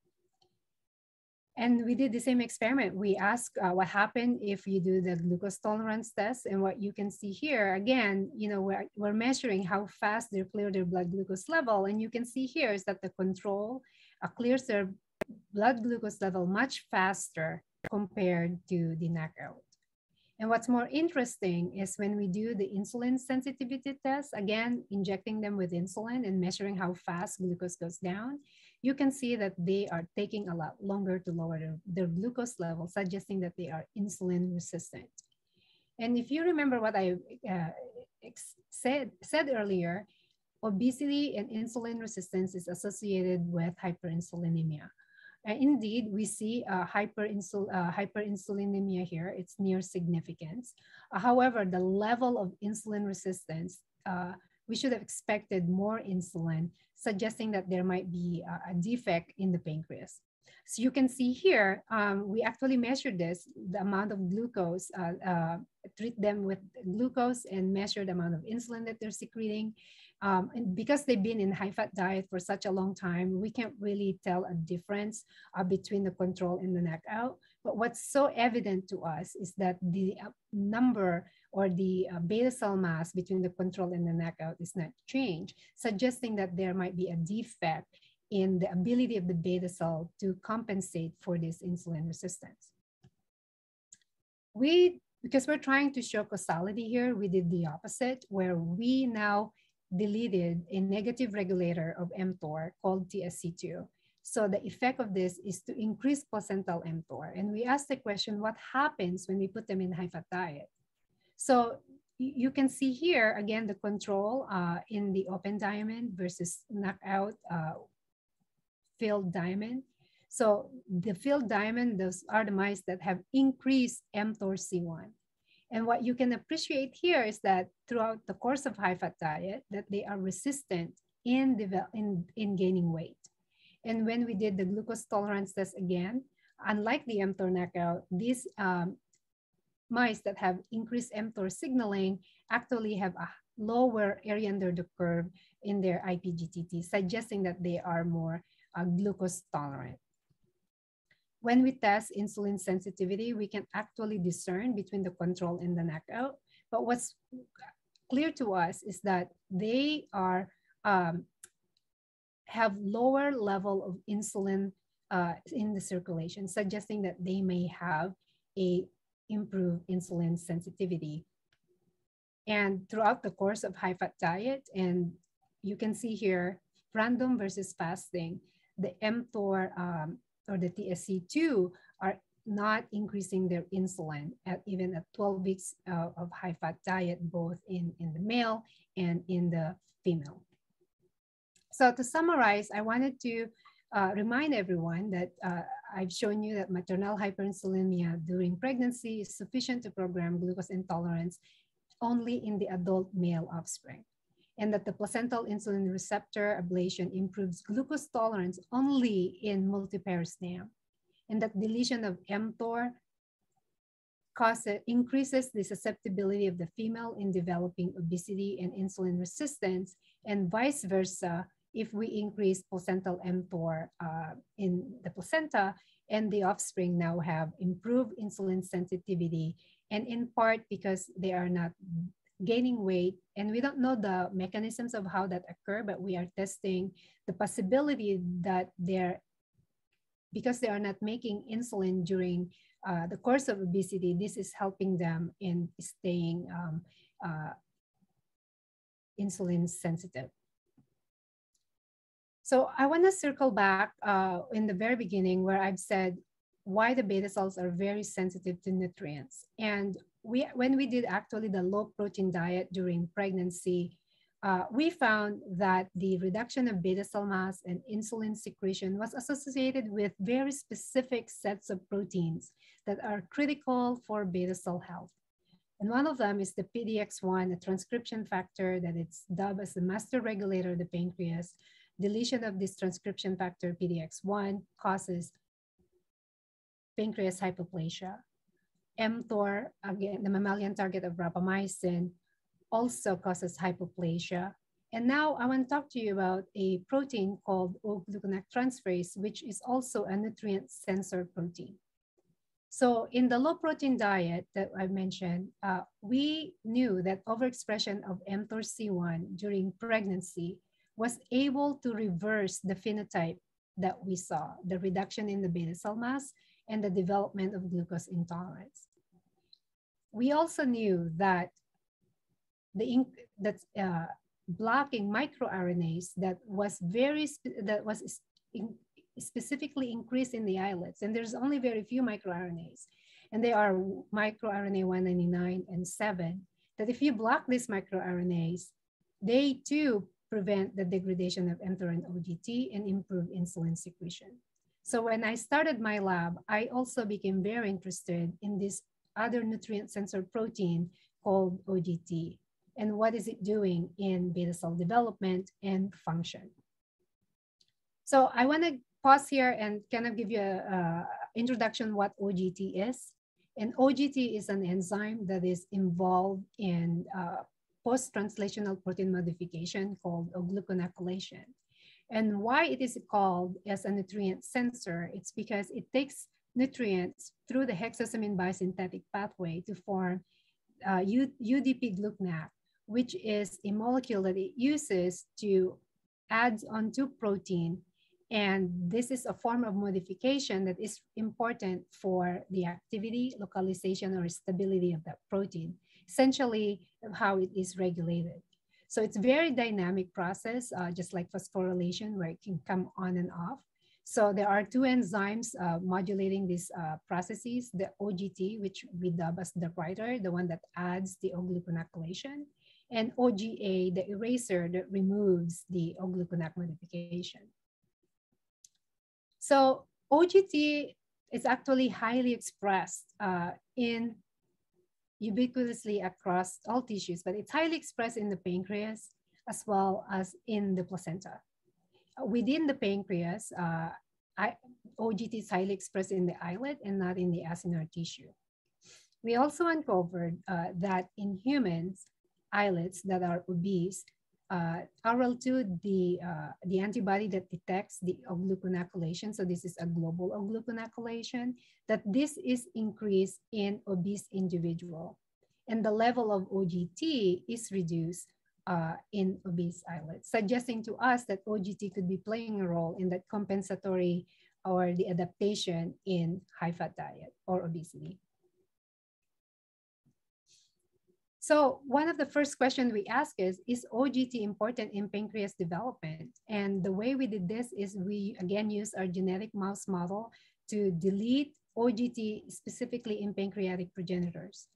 And we did the same experiment. We asked uh, what happened if you do the glucose tolerance test. And what you can see here, again, you know, we're, we're measuring how fast they clear their blood glucose level. And you can see here is that the control uh, clears their blood glucose level much faster compared to the knockout. And what's more interesting is when we do the insulin sensitivity test, again, injecting them with insulin and measuring how fast glucose goes down, you can see that they are taking a lot longer to lower their, their glucose level, suggesting that they are insulin resistant. And if you remember what I uh, said, said earlier, obesity and insulin resistance is associated with hyperinsulinemia. Uh, indeed, we see uh, hyperinsul uh, hyperinsulinemia here. It's near significance. Uh, however, the level of insulin resistance, uh, we should have expected more insulin suggesting that there might be a, a defect in the pancreas. So you can see here, um, we actually measured this, the amount of glucose, uh, uh, treat them with glucose and measure the amount of insulin that they're secreting. Um, and because they've been in high fat diet for such a long time, we can't really tell a difference uh, between the control and the knockout. But what's so evident to us is that the uh, number or the uh, beta cell mass between the control and the knockout is not changed, suggesting that there might be a defect in the ability of the beta cell to compensate for this insulin resistance. We, because we're trying to show causality here, we did the opposite, where we now deleted a negative regulator of mTOR called TSC2. So the effect of this is to increase placental mTOR. And we asked the question, what happens when we put them in high-fat diet? So you can see here, again, the control uh, in the open diamond versus knockout uh, filled diamond. So the filled diamond, those are the mice that have increased mTOR C1. And what you can appreciate here is that throughout the course of high fat diet, that they are resistant in, in, in gaining weight. And when we did the glucose tolerance test again, unlike the mTOR knockout, these um, mice that have increased mTOR signaling actually have a lower area under the curve in their IPGTT, suggesting that they are more uh, glucose tolerant. When we test insulin sensitivity, we can actually discern between the control and the knockout. But what's clear to us is that they are um, have lower level of insulin uh, in the circulation, suggesting that they may have a improved insulin sensitivity. And throughout the course of high fat diet, and you can see here, random versus fasting, the mTOR um, or the TSC2 are not increasing their insulin at even at 12 weeks uh, of high fat diet, both in, in the male and in the female. So to summarize, I wanted to uh, remind everyone that uh, I've shown you that maternal hyperinsulinemia during pregnancy is sufficient to program glucose intolerance only in the adult male offspring, and that the placental insulin receptor ablation improves glucose tolerance only in multipair SNAM, and that deletion of mTOR causes, increases the susceptibility of the female in developing obesity and insulin resistance, and vice versa if we increase placental mTOR uh, in the placenta and the offspring now have improved insulin sensitivity and in part because they are not gaining weight and we don't know the mechanisms of how that occur but we are testing the possibility that they're because they are not making insulin during uh, the course of obesity this is helping them in staying um, uh, insulin sensitive so I want to circle back uh, in the very beginning where I've said why the beta cells are very sensitive to nutrients. And we, when we did actually the low protein diet during pregnancy, uh, we found that the reduction of beta cell mass and insulin secretion was associated with very specific sets of proteins that are critical for beta cell health. And one of them is the PDX1, a transcription factor that it's dubbed as the master regulator of the pancreas, deletion of this transcription factor PDX1 causes pancreas hypoplasia. mTOR, again, the mammalian target of rapamycin, also causes hypoplasia. And now I want to talk to you about a protein called O-gluconac which is also a nutrient sensor protein. So in the low protein diet that I mentioned, uh, we knew that overexpression of mTOR-C1 during pregnancy was able to reverse the phenotype that we saw, the reduction in the beta cell mass and the development of glucose intolerance. We also knew that the that uh, blocking microRNAs that was very that was in, specifically increased in the islets, and there's only very few microRNAs, and they are microRNA 199 and 7. That if you block these microRNAs, they too prevent the degradation of and OGT and improve insulin secretion. So when I started my lab, I also became very interested in this other nutrient sensor protein called OGT and what is it doing in beta cell development and function. So I want to pause here and kind of give you an introduction what OGT is. And OGT is an enzyme that is involved in uh, post-translational protein modification called gluconacylation. And why it is called as a nutrient sensor, it's because it takes nutrients through the hexosamine biosynthetic pathway to form uh, UDP glucanac, which is a molecule that it uses to add onto protein. And this is a form of modification that is important for the activity, localization, or stability of that protein essentially how it is regulated. So it's very dynamic process, uh, just like phosphorylation, where it can come on and off. So there are two enzymes uh, modulating these uh, processes, the OGT, which we dub as the writer, the one that adds the O-gluconacylation, and OGA, the eraser that removes the O-gluconac modification. So OGT is actually highly expressed uh, in ubiquitously across all tissues, but it's highly expressed in the pancreas as well as in the placenta. Within the pancreas, uh, OGT is highly expressed in the islet and not in the acinar tissue. We also uncovered uh, that in humans, islets that are obese, uh, RL2, the, uh, the antibody that detects the gluconacylation, so this is a global gluconacylation, that this is increased in obese individual. And the level of OGT is reduced uh, in obese islets, suggesting to us that OGT could be playing a role in that compensatory or the adaptation in high fat diet or obesity. So one of the first questions we ask is, is OGT important in pancreas development? And the way we did this is we again use our genetic mouse model to delete OGT specifically in pancreatic progenitors.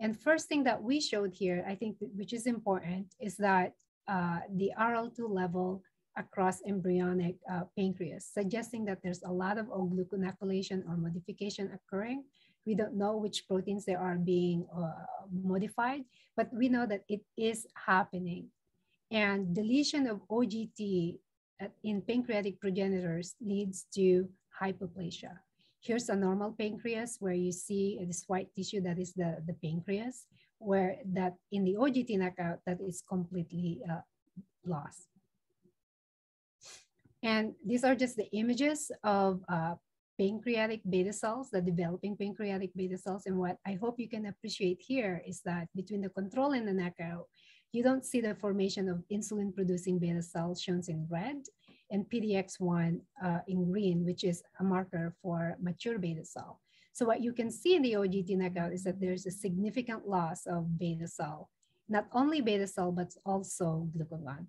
And first thing that we showed here, I think, which is important, is that uh, the RL2 level across embryonic uh, pancreas, suggesting that there's a lot of O-gluconacolation or modification occurring we don't know which proteins they are being uh, modified, but we know that it is happening. And deletion of OGT in pancreatic progenitors leads to hypoplasia. Here's a normal pancreas where you see this white tissue that is the, the pancreas, where that in the OGT knockout that is completely uh, lost. And these are just the images of uh, pancreatic beta cells, the developing pancreatic beta cells. And what I hope you can appreciate here is that between the control and the knockout, you don't see the formation of insulin producing beta cells shown in red and PDX1 uh, in green, which is a marker for mature beta cell. So what you can see in the OGT knockout is that there's a significant loss of beta cell, not only beta cell, but also glucagon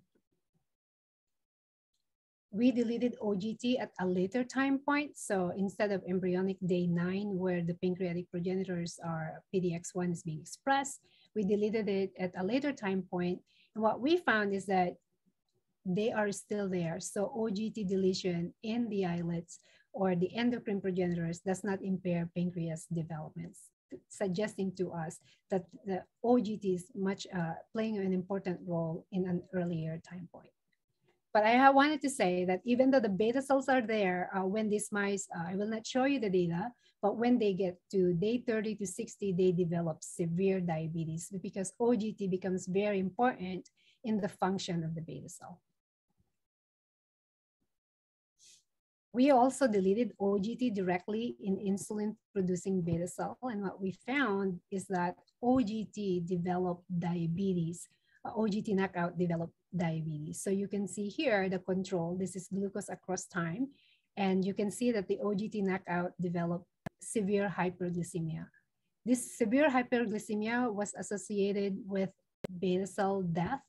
we deleted OGT at a later time point. So instead of embryonic day nine, where the pancreatic progenitors are PDX1 is being expressed, we deleted it at a later time point. And what we found is that they are still there. So OGT deletion in the islets or the endocrine progenitors does not impair pancreas developments, suggesting to us that the OGT is much uh, playing an important role in an earlier time point. But I wanted to say that even though the beta cells are there, uh, when these mice, uh, I will not show you the data, but when they get to day 30 to 60, they develop severe diabetes because OGT becomes very important in the function of the beta cell. We also deleted OGT directly in insulin producing beta cell. And what we found is that OGT developed diabetes OGT knockout develop diabetes. So you can see here the control, this is glucose across time. And you can see that the OGT knockout developed severe hyperglycemia. This severe hyperglycemia was associated with beta cell death.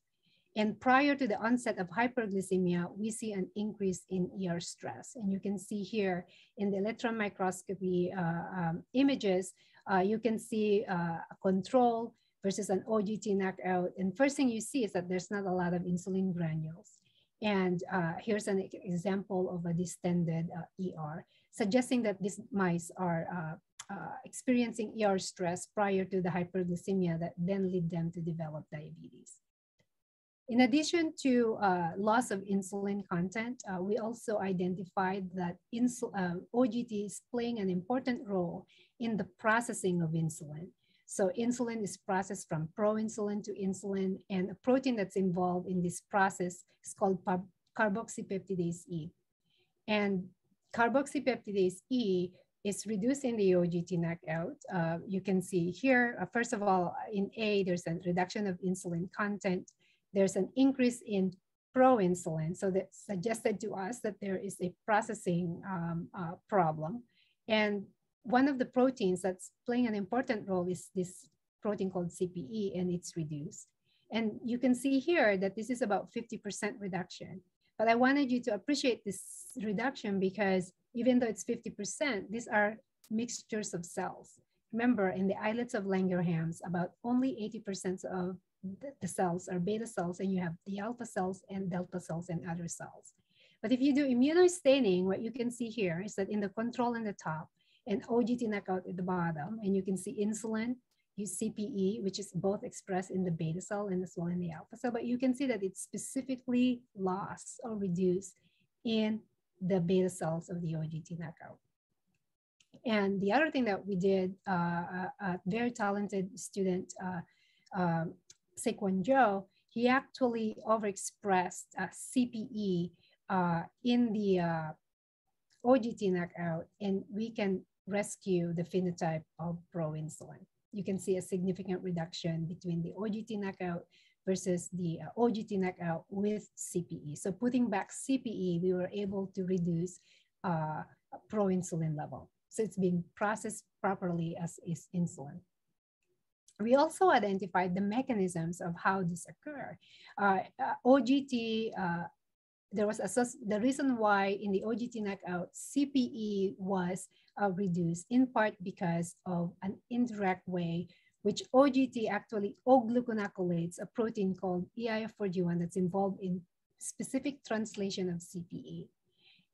And prior to the onset of hyperglycemia, we see an increase in ER stress. And you can see here in the electron microscopy uh, um, images, uh, you can see uh, control versus an OGT knockout. And first thing you see is that there's not a lot of insulin granules. And uh, here's an example of a distended uh, ER, suggesting that these mice are uh, uh experiencing ER stress prior to the hyperglycemia that then lead them to develop diabetes. In addition to uh, loss of insulin content, uh, we also identified that OGT is playing an important role in the processing of insulin. So insulin is processed from proinsulin to insulin, and a protein that's involved in this process is called carboxypeptidase E. And carboxypeptidase E is reducing the OGT knockout. Uh, you can see here, uh, first of all, in A, there's a reduction of insulin content. There's an increase in proinsulin. So that suggested to us that there is a processing um, uh, problem. And one of the proteins that's playing an important role is this protein called CPE and it's reduced. And you can see here that this is about 50% reduction. But I wanted you to appreciate this reduction because even though it's 50%, these are mixtures of cells. Remember, in the islets of Langerhans, about only 80% of the cells are beta cells, and you have the alpha cells and delta cells and other cells. But if you do immunostaining, what you can see here is that in the control in the top, and OGT knockout at the bottom. And you can see insulin, use CPE, which is both expressed in the beta cell and as well in the alpha cell. But you can see that it's specifically lost or reduced in the beta cells of the OGT knockout. And the other thing that we did, uh, a, a, very talented student, uh, uh, Joe, he actually overexpressed uh, CPE uh, in the uh, OGT knockout, and we can rescue the phenotype of proinsulin. You can see a significant reduction between the OGT knockout versus the uh, OGT knockout with CPE. So putting back CPE, we were able to reduce uh, proinsulin level. So it's being processed properly as is insulin. we also identified the mechanisms of how this occur. Uh, uh, OGT, uh, there was the reason why in the OGT knockout, CPE was uh, reduced in part because of an indirect way which OGT actually O-gluconacolates a protein called EIF4G1 that's involved in specific translation of CPE.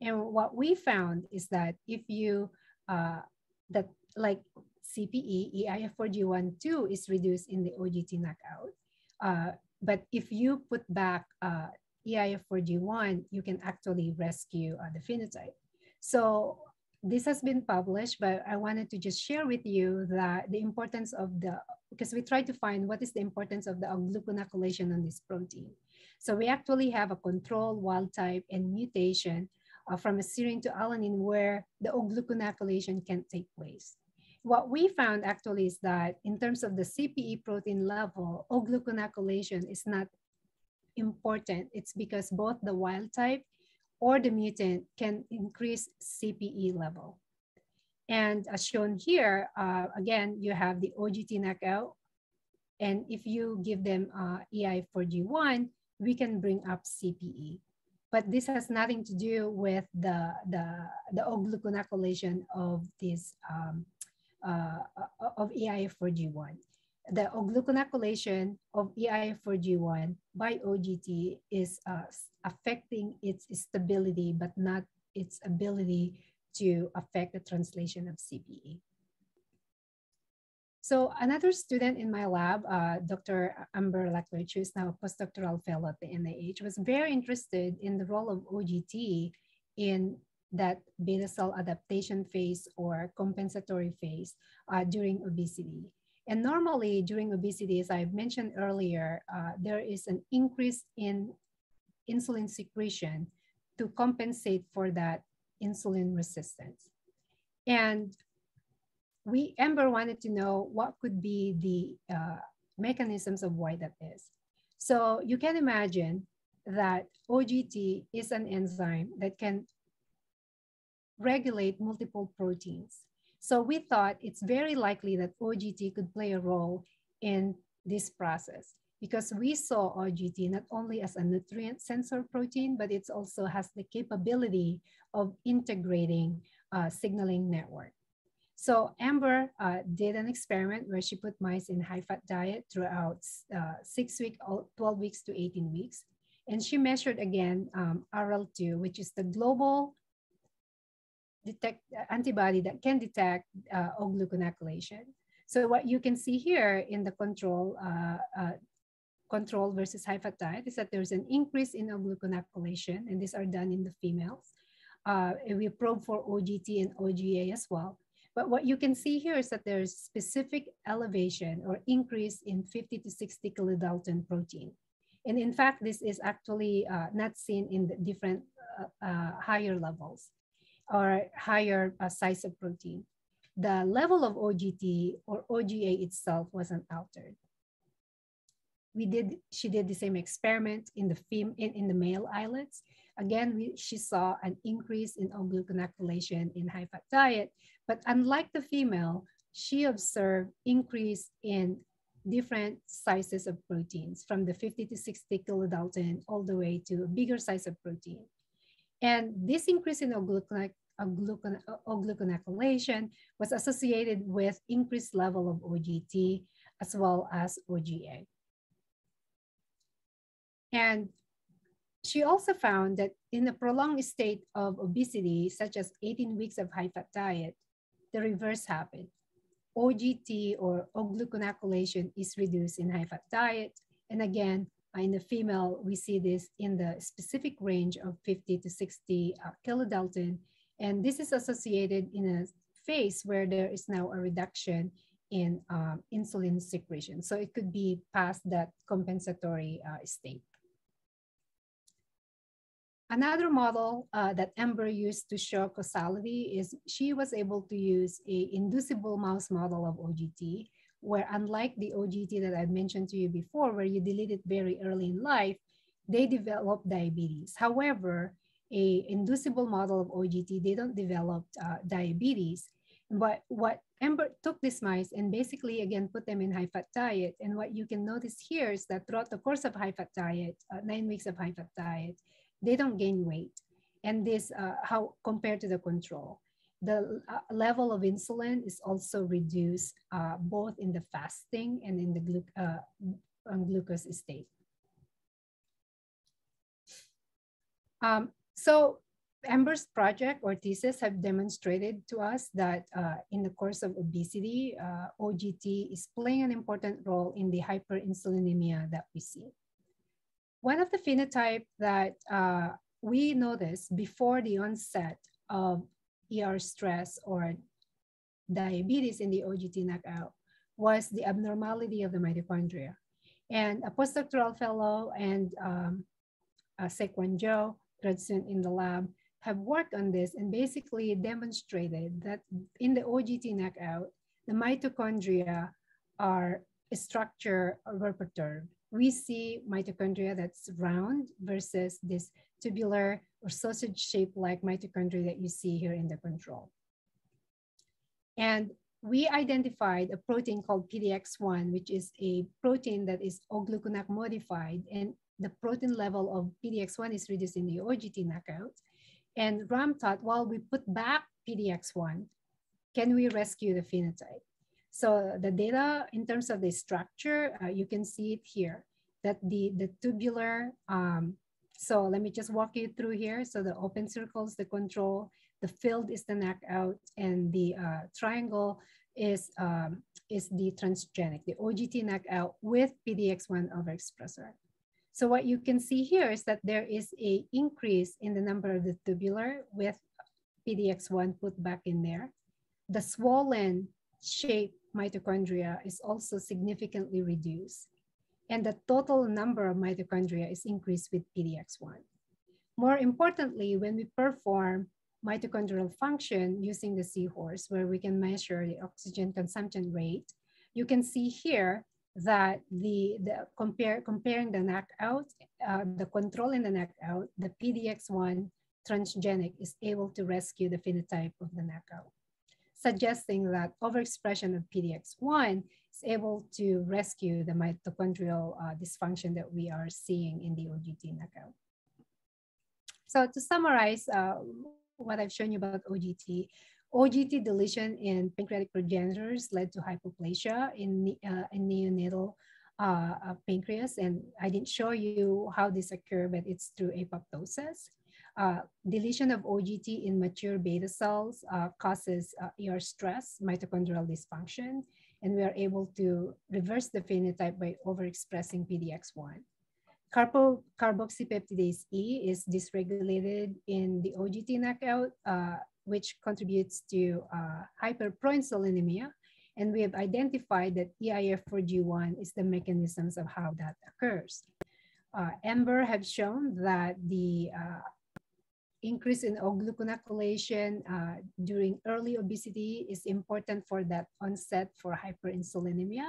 And what we found is that if you, uh, that like CPE, EIF4G1 too is reduced in the OGT knockout. Uh, but if you put back uh, EIF4G1, you can actually rescue uh, the phenotype. So this has been published, but I wanted to just share with you that the importance of the, because we tried to find what is the importance of the gluconacolation on this protein. So we actually have a control, wild type, and mutation uh, from a serine to alanine where the gluconacolation can take place. What we found actually is that in terms of the CPE protein level, gluconacolation is not important. It's because both the wild type or the mutant can increase CPE level. And as shown here, uh, again, you have the OGT knockout. And if you give them uh, EI4G1, we can bring up CPE. But this has nothing to do with the, the, the gluconacolation of this um, uh, of EI4G1 the gluconacolation of EIF4G1 by OGT is uh, affecting its stability, but not its ability to affect the translation of CPE. So another student in my lab, uh, Dr. Amber Leclerc, who is now a postdoctoral fellow at the NIH, was very interested in the role of OGT in that beta cell adaptation phase or compensatory phase uh, during obesity. And normally during obesity, as I mentioned earlier, uh, there is an increase in insulin secretion to compensate for that insulin resistance. And we, Amber wanted to know what could be the uh, mechanisms of why that is. So you can imagine that OGT is an enzyme that can regulate multiple proteins. So we thought it's very likely that OGT could play a role in this process because we saw OGT not only as a nutrient sensor protein, but it also has the capability of integrating uh, signaling network. So Amber uh, did an experiment where she put mice in high fat diet throughout uh, six weeks, 12 weeks to 18 weeks. And she measured again um, RL2, which is the global detect uh, antibody that can detect uh, O-gluconacolation. So what you can see here in the control uh, uh, control versus diet is that there's an increase in O-gluconacolation, and these are done in the females. Uh, we probe for OGT and OGA as well. But what you can see here is that there's specific elevation or increase in 50 to 60 kilodalton protein. And in fact, this is actually uh, not seen in the different uh, uh, higher levels or higher uh, size of protein. The level of OGT or OGA itself wasn't altered. We did, she did the same experiment in the fem, in, in the male islets. Again, we, she saw an increase in gluconacolation in high fat diet, but unlike the female, she observed increase in different sizes of proteins from the 50 to 60 kilodalton all the way to a bigger size of protein. And this increase in gluconacolation was associated with increased level of OGT as well as OGA. And she also found that in a prolonged state of obesity, such as 18 weeks of high fat diet, the reverse happened. OGT or O-gluconacolation is reduced in high fat diet. And again, in the female, we see this in the specific range of 50 to 60 uh, kilodalton. And this is associated in a phase where there is now a reduction in um, insulin secretion. So it could be past that compensatory uh, state. Another model uh, that Amber used to show causality is she was able to use a inducible mouse model of OGT where unlike the OGT that I mentioned to you before, where you delete it very early in life, they develop diabetes. However, a inducible model of OGT, they don't develop uh, diabetes. But what Amber took these mice and basically again put them in high fat diet. And what you can notice here is that throughout the course of high fat diet, uh, nine weeks of high fat diet, they don't gain weight. And this, uh, how compared to the control, the uh, level of insulin is also reduced uh, both in the fasting and in the glu uh, glucose state. Um, so Amber's project or thesis have demonstrated to us that uh, in the course of obesity, uh, OGT is playing an important role in the hyperinsulinemia that we see. One of the phenotype that uh, we noticed before the onset of ER stress or diabetes in the OGT knockout was the abnormality of the mitochondria. And a postdoctoral fellow and um, uh, Sequan Zhou, Redson in the lab, have worked on this and basically demonstrated that in the OGT knockout, the mitochondria are a structure were perturbed. We see mitochondria that's round versus this tubular or sausage shaped like mitochondria that you see here in the control. And we identified a protein called PDX1, which is a protein that is O-gluconac modified and the protein level of PDX1 is reduced in the OGT knockout. And Ram thought, well, we put back PDX1, can we rescue the phenotype? So the data in terms of the structure, uh, you can see it here, that the, the tubular, um, so let me just walk you through here. So the open circles, the control, the filled is the knockout, and the uh, triangle is, um, is the transgenic, the OGT knockout with PDX1 overexpressor. So what you can see here is that there is a increase in the number of the tubular with PDX1 put back in there. The swollen shape mitochondria is also significantly reduced. And the total number of mitochondria is increased with PDX1. More importantly, when we perform mitochondrial function using the seahorse, where we can measure the oxygen consumption rate, you can see here that the, the compare, comparing the knockout, uh, the control in the knockout, the PDX1 transgenic is able to rescue the phenotype of the knockout, suggesting that overexpression of PDX1 is able to rescue the mitochondrial uh, dysfunction that we are seeing in the OGT knockout. So to summarize uh, what I've shown you about OGT, OGT deletion in pancreatic progenitors led to hypoplasia in, uh, in neonatal uh, uh, pancreas. And I didn't show you how this occurred, but it's through apoptosis. Uh, deletion of OGT in mature beta cells uh, causes ER stress, mitochondrial dysfunction, and we are able to reverse the phenotype by overexpressing PDX1. Carbo carboxypeptidase E is dysregulated in the OGT knockout uh, which contributes to uh, hyperproinsulinemia. And we have identified that EIF4G1 is the mechanisms of how that occurs. Uh, Amber have shown that the uh, increase in O-gluconacolation uh, during early obesity is important for that onset for hyperinsulinemia.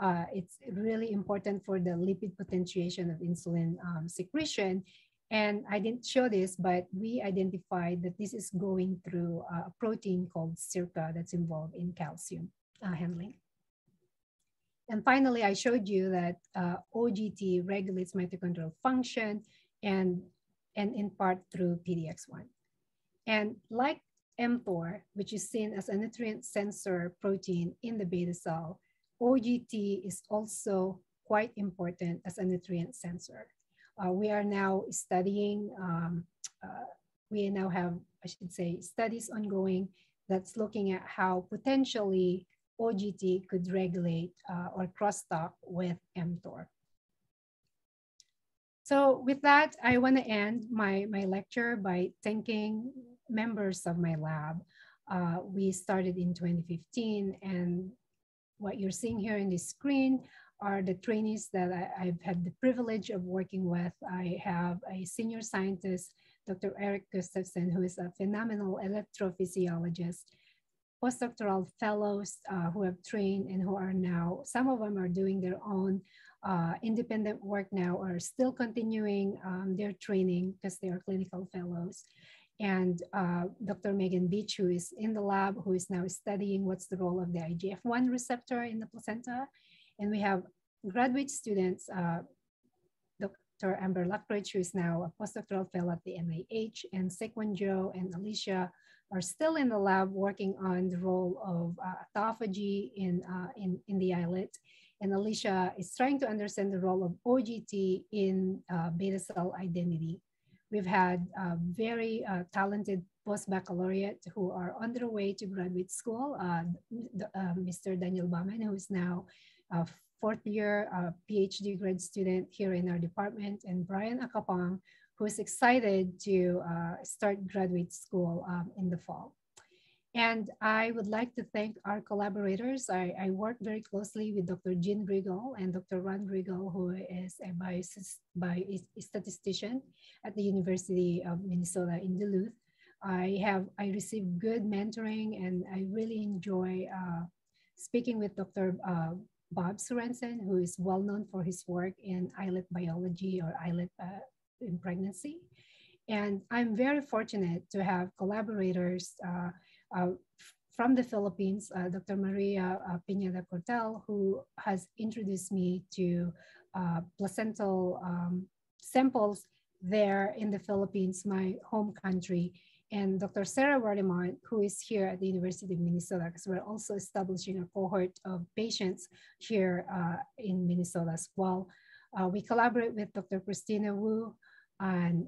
Uh, it's really important for the lipid potentiation of insulin um, secretion and I didn't show this, but we identified that this is going through a protein called SIRCA that's involved in calcium uh, handling. And finally, I showed you that uh, OGT regulates mitochondrial function and, and in part through PDX1. And like mTOR, which is seen as a nutrient sensor protein in the beta cell, OGT is also quite important as a nutrient sensor. Uh, we are now studying, um, uh, we now have, I should say, studies ongoing that's looking at how potentially OGT could regulate uh, or crosstalk with mTOR. So with that, I want to end my, my lecture by thanking members of my lab. Uh, we started in 2015 and what you're seeing here in the screen are the trainees that I, have had the privilege of working with. I have a senior scientist, Dr. Eric Gustafson, who is a phenomenal electrophysiologist, postdoctoral fellows uh, who have trained and who are now, some of them are doing their own uh, independent work now are still continuing um, their training because they are clinical fellows. and uh, Dr. Megan Beach, who is in the lab, who is now studying what's the role of the IGF-1 receptor in the placenta. And we have graduate students, uh, Dr. Amber Luckridge, who is now a postdoctoral fellow at the NIH, and Sequan Joe and Alicia are still in the lab working on the role of uh, autophagy in, uh, in, in the islet. And Alicia is trying to understand the role of OGT in uh, beta cell identity. We've had uh, very uh, talented post-baccalaureate who are on their way to graduate school. Uh, Mr. Uh, Daniel Bauman, who is now a fourth year PhD grad student here in our department, and Brian Akapong, who is excited to start graduate school um, in the fall. And I would like to thank our collaborators. I, I work very closely with Dr. Jean Riegel and Dr. Ron Riegel, who is a biostatistician at the University of Minnesota in Duluth. I have, I received good mentoring and I really enjoy uh, speaking with Dr. Uh, Bob Sorensen, who is well known for his work in islet biology or islet uh, in pregnancy. And I'm very fortunate to have collaborators uh, from the Philippines, uh, Dr. Maria uh, Pineda Cortel, who has introduced me to placental um, samples there in the Philippines, my home country, and Dr. Sarah Wardemont, who is here at the University of Minnesota, because we're also establishing a cohort of patients here uh, in Minnesota as well. Uh, we collaborate with Dr. Christina Wu and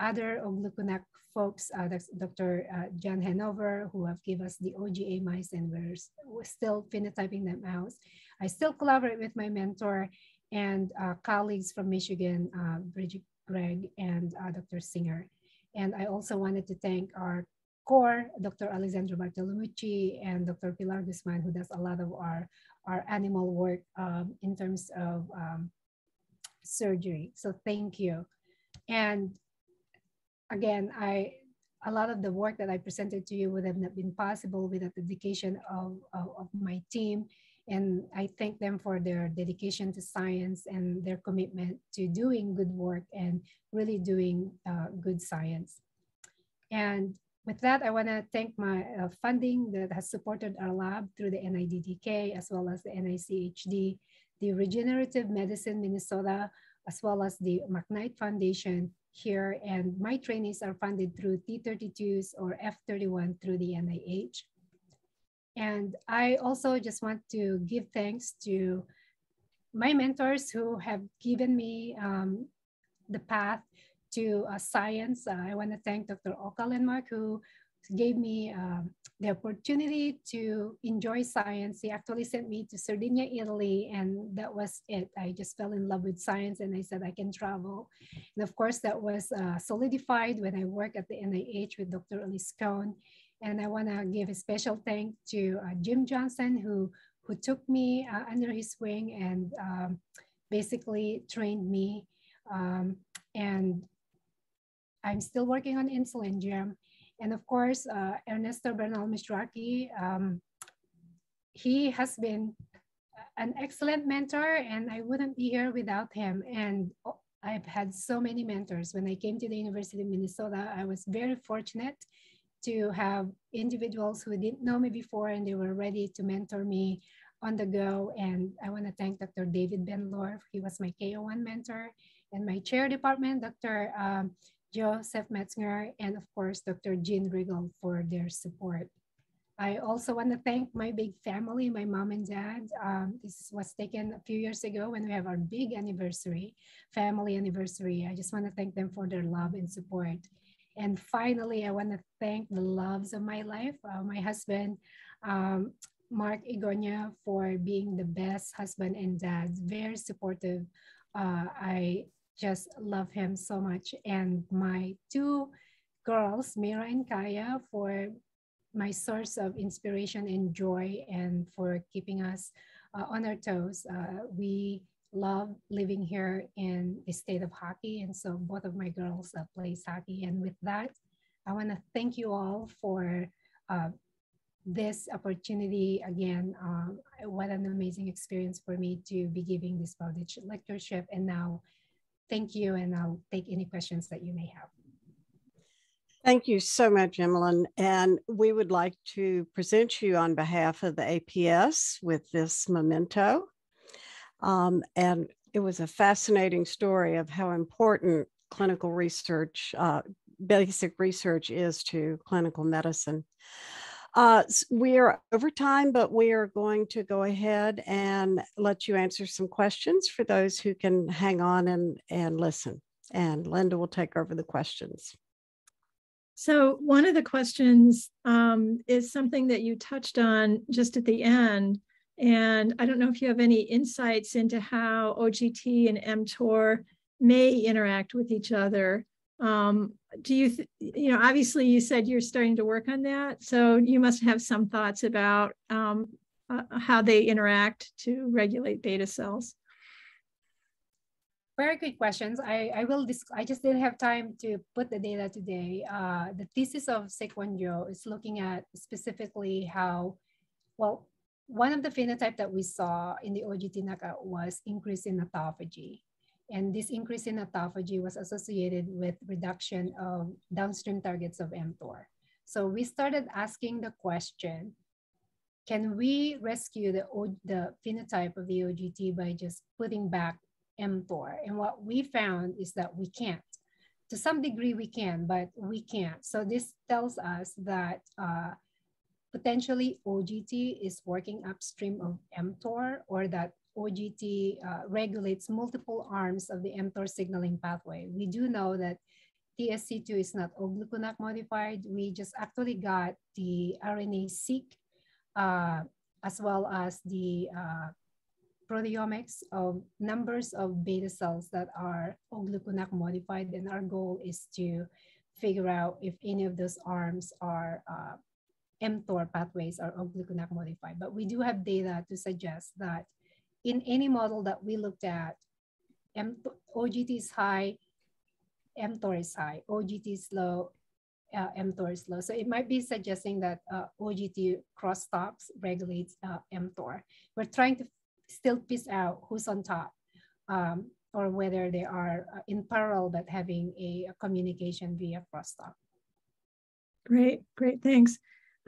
other Oglokoonak folks, uh, Dr. Uh, John Hanover, who have given us the OGA mice and we're, we're still phenotyping them out. I still collaborate with my mentor and uh, colleagues from Michigan, uh, Bridget Gregg and uh, Dr. Singer. And I also wanted to thank our core, Dr. Alessandro Bartolomucci and Dr. Pilar Guzman, who does a lot of our, our animal work um, in terms of um, surgery. So thank you. And again, I a lot of the work that I presented to you would have not been possible without the dedication of, of, of, my team. And I thank them for their dedication to science and their commitment to doing good work and really doing uh, good science. And with that, I want to thank my uh, funding that has supported our lab through the NIDDK as well as the NICHD, the Regenerative Medicine Minnesota, as well as the McKnight Foundation here, and my trainees are funded through T32s or F31 through the NIH. And I also just want to give thanks to my mentors who have given me um, the path to uh, science. Uh, I want to thank Dr. Oka Lenmark, who gave me uh, the opportunity to enjoy science. He actually sent me to Sardinia, Italy, and that was it. I just fell in love with science and I said I can travel. And of course, that was uh, solidified when I worked at the NIH with Dr. Elise Cohn. And I want to give a special thank to uh, Jim Johnson, who, who took me uh, under his wing and um, basically trained me. Um, and I'm still working on insulin, Jim. And of course, uh, Ernesto Bernal Misraki, um, he has been an excellent mentor and I wouldn't be here without him. And I've had so many mentors. When I came to the University of Minnesota, I was very fortunate to have individuals who didn't know me before and they were ready to mentor me on the go. And I want to thank Dr. David Benlor. He was my KO1 mentor and my chair department, Dr. Um, Joseph Metzger, and of course, Dr. Jean Riegel for their support. I also want to thank my big family, my mom and dad. Um, this was taken a few years ago when we have our big anniversary, family anniversary. I just want to thank them for their love and support. And finally, I want to thank the loves of my life, uh, my husband, um, Mark Igonia, for being the best husband and dad, very supportive. Uh, I just love him so much. And my two girls, Mira and Kaya, for my source of inspiration and joy and for keeping us uh, on our toes. Uh, we love living here in the state of hockey. And so both of my girls uh, plays hockey. And with that, I want to thank you all for uh, this opportunity again. Um, what an amazing experience for me to be giving this Bowditch lectureship and now Thank you, and I'll take any questions that you may have. Thank you so much, Emmeline. And we would like to present you on behalf of the APS with this memento. Um, and it was a fascinating story of how important clinical research, uh, basic research is to clinical medicine. Uh, we are over time, but we are going to go ahead and let you answer some questions for those who can hang on and, and listen. And Linda will take over the questions. So one of the questions um, is something that you touched on just at the end. And I don't know if you have any insights into how OGT and mTOR may interact with each other. Um, do you, you know, obviously you said you're starting to work on that. So you must have some thoughts about um, uh, how they interact to regulate beta cells. Very good questions. I, I will, I just didn't have time to put the data today. Uh, the thesis of Sequenjo is looking at specifically how, well, one of the phenotype that we saw in the OGT knockout was increase in autophagy. And this increase in autophagy was associated with reduction of downstream targets of mTOR. So we started asking the question, can we rescue the, the phenotype of the OGT by just putting back mTOR. And what we found is that we can't. To some degree, we can, but we can't. So this tells us that uh, potentially OGT is working upstream of mTOR or that OGT uh, regulates multiple arms of the mTOR signaling pathway. We do know that TSC2 is not O-gluconac modified. We just actually got the RNA-seq uh, as well as the uh, proteomics of numbers of beta cells that are O-gluconac modified. And our goal is to figure out if any of those arms are uh, mTOR pathways or O-gluconac modified. But we do have data to suggest that in any model that we looked at, M OGT is high, mTOR is high, OGT is low, uh, mTOR is low. So it might be suggesting that uh, OGT crosstalks regulates uh, mTOR. We're trying to still piece out who's on top um, or whether they are uh, in parallel but having a, a communication via crosstalk. Great, great, thanks.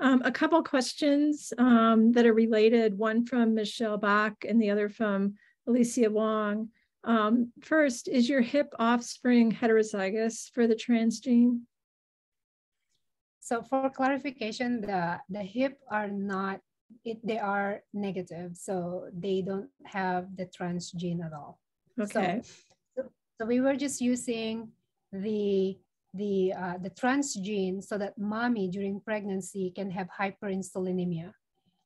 Um, a couple questions um, that are related, one from Michelle Bach and the other from Alicia Wong. Um, first, is your hip offspring heterozygous for the transgene? So for clarification, the, the hip are not it, they are negative, so they don't have the transgene at all. Okay. So, so we were just using the the uh, the transgene so that mommy during pregnancy can have hyperinsulinemia.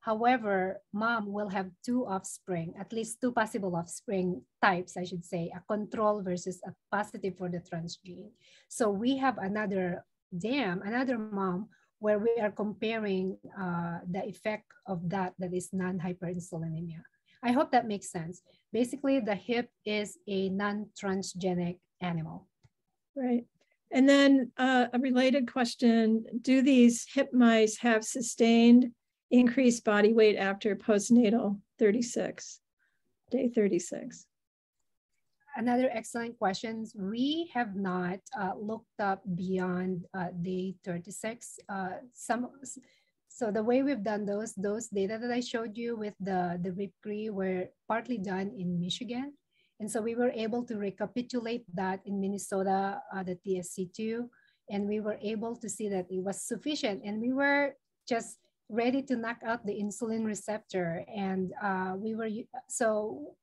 However, mom will have two offspring, at least two possible offspring types, I should say, a control versus a positive for the transgene. So we have another dam, another mom where we are comparing uh, the effect of that that is non-hyperinsulinemia. I hope that makes sense. Basically, the hip is a non-transgenic animal. Right. And then uh, a related question, do these hip mice have sustained increased body weight after postnatal 36, day 36? another excellent questions. We have not uh, looked up beyond uh, day 36. Uh, some, so the way we've done those, those data that I showed you with the, the RIPCRE were partly done in Michigan. And so we were able to recapitulate that in Minnesota, uh, the TSC2, and we were able to see that it was sufficient. And we were just ready to knock out the insulin receptor. And uh, we were, so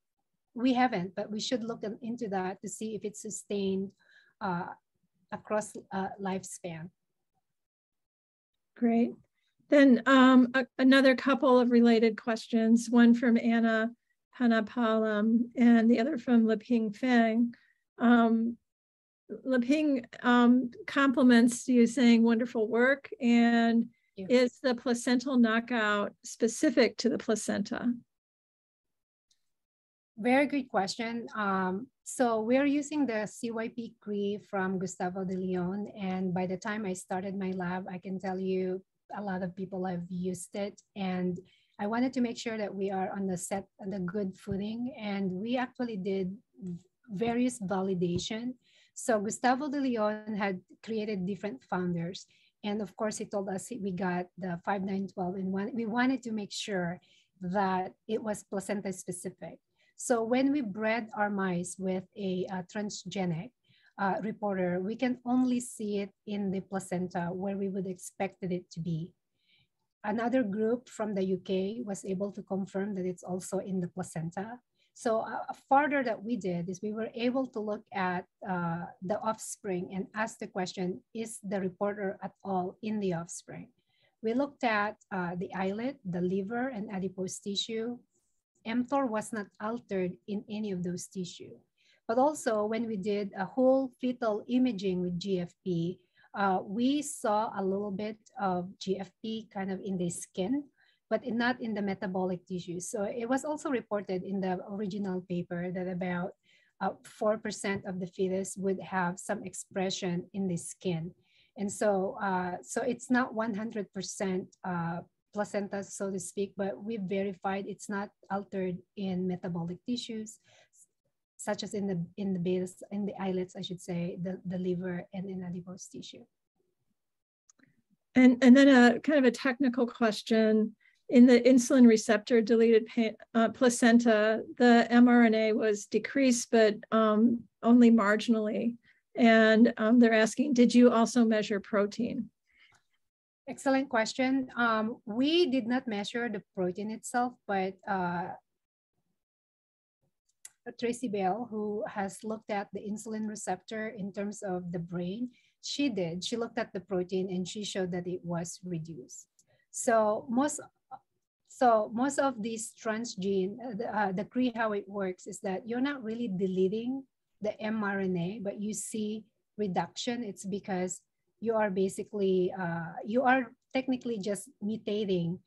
we haven't, but we should look into that to see if it's sustained uh, across uh, lifespan. Great. Then um, a, another couple of related questions, one from Anna Panapalam and the other from Leping Feng. Um, Leping um, compliments you saying wonderful work and is the placental knockout specific to the placenta? Very good question. Um, so we're using the CYP CRE from Gustavo de Leon. And by the time I started my lab, I can tell you a lot of people have used it. And I wanted to make sure that we are on the set, on the good footing. And we actually did various validation. So Gustavo de Leon had created different founders. And of course, he told us we got the 5912 and one, we wanted to make sure that it was placenta specific. So when we bred our mice with a, a transgenic uh, reporter, we can only see it in the placenta where we would expected it to be. Another group from the UK was able to confirm that it's also in the placenta. So uh, further that we did is we were able to look at uh, the offspring and ask the question, is the reporter at all in the offspring? We looked at uh, the eyelid, the liver, and adipose tissue. mTOR was not altered in any of those tissue. But also when we did a whole fetal imaging with GFP, uh, we saw a little bit of GFP kind of in the skin, but not in the metabolic tissues. So it was also reported in the original paper that about 4% uh, of the fetus would have some expression in the skin. And so, uh, so it's not 100% uh, placenta, so to speak, but we verified it's not altered in metabolic tissues, such as in the in the beta, in the islets, I should say, the, the liver and in adipose tissue. And, and then a kind of a technical question. In the insulin receptor deleted uh, placenta, the mRNA was decreased, but um, only marginally. And um, they're asking, did you also measure protein? Excellent question. Um, we did not measure the protein itself, but uh, Tracy Bell, who has looked at the insulin receptor in terms of the brain, she did. She looked at the protein and she showed that it was reduced. So most so most of these transgene, uh, the, uh, Cree how it works is that you're not really deleting the mRNA, but you see reduction. It's because you are basically, uh, you are technically just mutating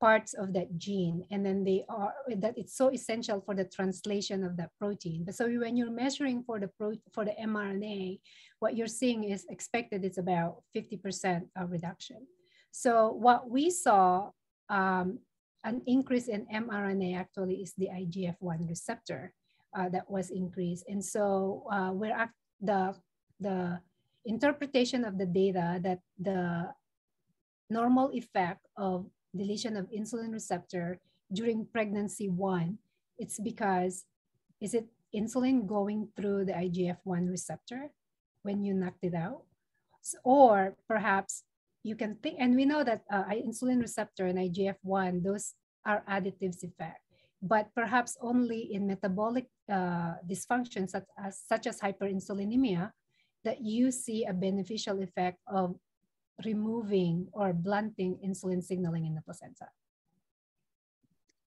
parts of that gene and then they are that it's so essential for the translation of that protein. But so when you're measuring for the pro, for the mrna what you're seeing is expected it's about 50% reduction. So what we saw um, an increase in mrna actually is the igf-1 receptor uh, that was increased. And so uh, we're at the the interpretation of the data that the normal effect of deletion of insulin receptor during pregnancy one, it's because is it insulin going through the IGF-1 receptor when you knocked it out? Or perhaps you can think, and we know that uh, insulin receptor and IGF-1, those are additives effect, but perhaps only in metabolic uh, dysfunction such as, such as hyperinsulinemia that you see a beneficial effect of removing or blunting insulin signaling in the placenta.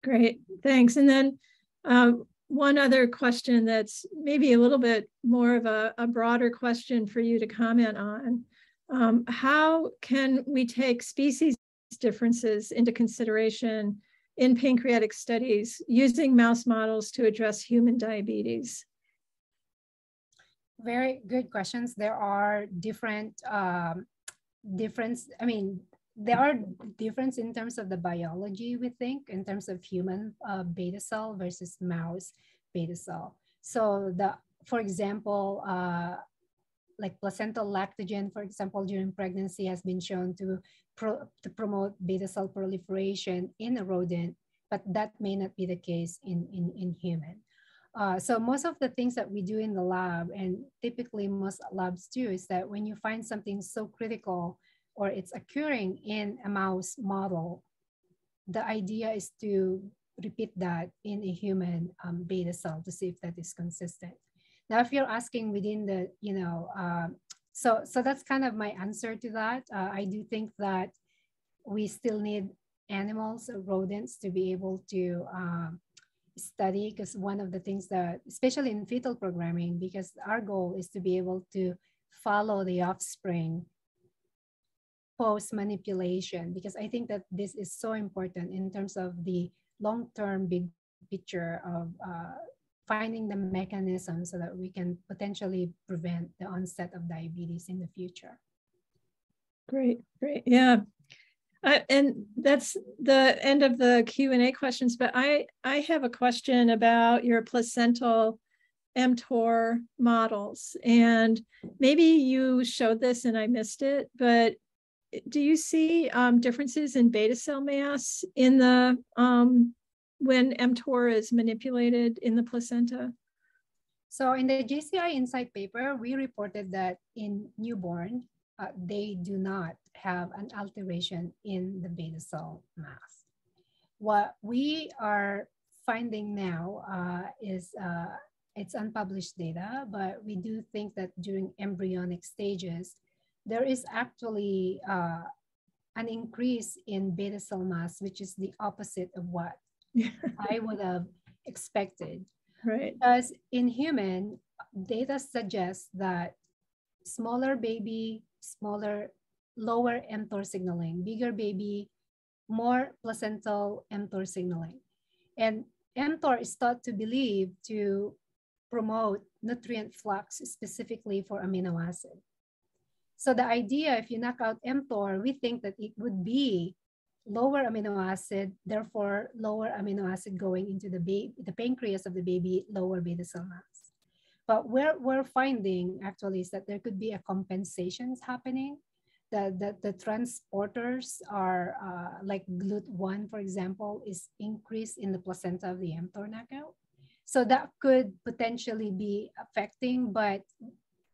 Great, thanks. And then um, one other question that's maybe a little bit more of a, a broader question for you to comment on. Um, how can we take species differences into consideration in pancreatic studies using mouse models to address human diabetes? Very good questions. There are different um, difference i mean there are difference in terms of the biology we think in terms of human uh, beta cell versus mouse beta cell. So the for example uh, like placental lactogen for example during pregnancy has been shown to pro, to promote beta cell proliferation in a rodent but that may not be the case in in, in human uh, so most of the things that we do in the lab, and typically most labs do, is that when you find something so critical or it's occurring in a mouse model, the idea is to repeat that in a human um, beta cell to see if that is consistent. Now, if you're asking within the, you know, uh, so so that's kind of my answer to that. Uh, I do think that we still need animals, rodents, to be able to um, study because one of the things that, especially in fetal programming, because our goal is to be able to follow the offspring post manipulation, because I think that this is so important in terms of the long-term big picture of uh, finding the mechanism so that we can potentially prevent the onset of diabetes in the future. Great, great. Yeah, uh, and that's the end of the Q and A questions. But I I have a question about your placental mTOR models. And maybe you showed this and I missed it, but do you see um, differences in beta cell mass in the um, when mTOR is manipulated in the placenta? So in the JCI Insight paper, we reported that in newborn, uh, they do not have an alteration in the beta cell mass. What we are finding now uh, is uh, it's unpublished data, but we do think that during embryonic stages, there is actually uh, an increase in beta cell mass, which is the opposite of what [LAUGHS] I would have expected. Right. Because in human, data suggests that smaller baby, smaller, lower mTOR signaling, bigger baby, more placental mTOR signaling. And mTOR is thought to believe to promote nutrient flux specifically for amino acid. So the idea, if you knock out mTOR, we think that it would be lower amino acid, therefore lower amino acid going into the the pancreas of the baby, lower beta cell mass. But where we're finding actually is that there could be a compensations happening. That the, the transporters are uh, like GLUT1, for example, is increased in the placenta of the mTOR knockout. So that could potentially be affecting, but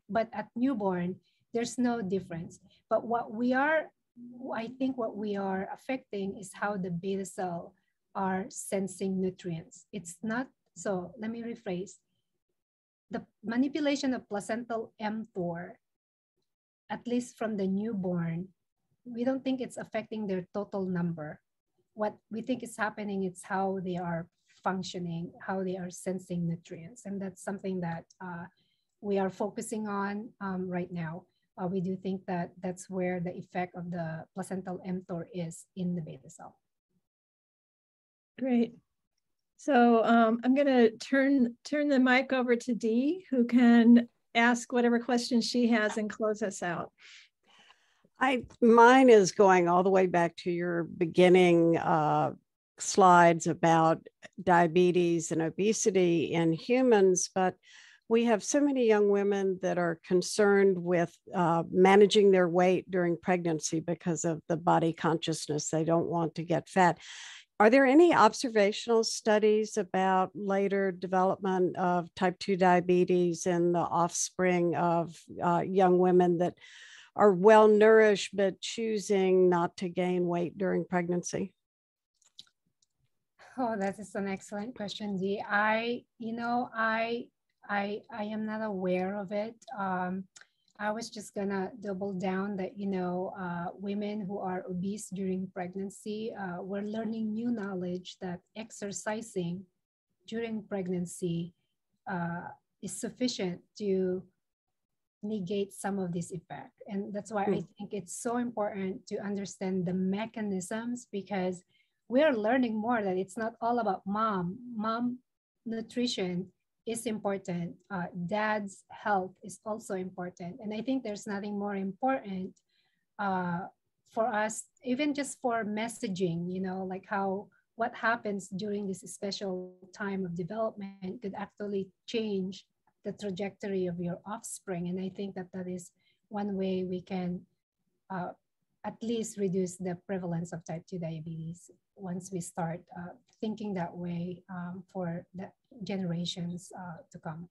but at newborn, there's no difference. But what we are, I think what we are affecting is how the beta cell are sensing nutrients. It's not, so let me rephrase. The manipulation of placental mTOR, at least from the newborn, we don't think it's affecting their total number. What we think is happening is how they are functioning, how they are sensing nutrients. And that's something that uh, we are focusing on um, right now. Uh, we do think that that's where the effect of the placental mTOR is in the beta cell. Great. So um, I'm going to turn turn the mic over to Dee, who can ask whatever questions she has and close us out. I mine is going all the way back to your beginning uh, slides about diabetes and obesity in humans, but we have so many young women that are concerned with uh, managing their weight during pregnancy because of the body consciousness. They don't want to get fat. Are there any observational studies about later development of type 2 diabetes in the offspring of uh, young women that are well nourished but choosing not to gain weight during pregnancy? Oh, that is an excellent question, Dee. I, you know, I, I, I am not aware of it. Um, I was just gonna double down that, you know, uh, women who are obese during pregnancy, uh, we're learning new knowledge that exercising during pregnancy uh, is sufficient to negate some of this effect. And that's why I hmm. think it's so important to understand the mechanisms because we're learning more that it's not all about mom. Mom nutrition is important. Uh, dad's health is also important. And I think there's nothing more important uh, for us, even just for messaging, you know, like how what happens during this special time of development could actually change the trajectory of your offspring. And I think that that is one way we can uh, at least reduce the prevalence of type 2 diabetes once we start uh, thinking that way um, for the generations uh, to come.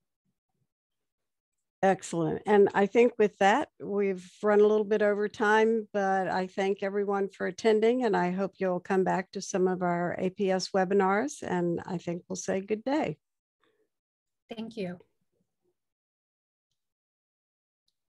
Excellent. And I think with that, we've run a little bit over time, but I thank everyone for attending and I hope you'll come back to some of our APS webinars and I think we'll say good day. Thank you.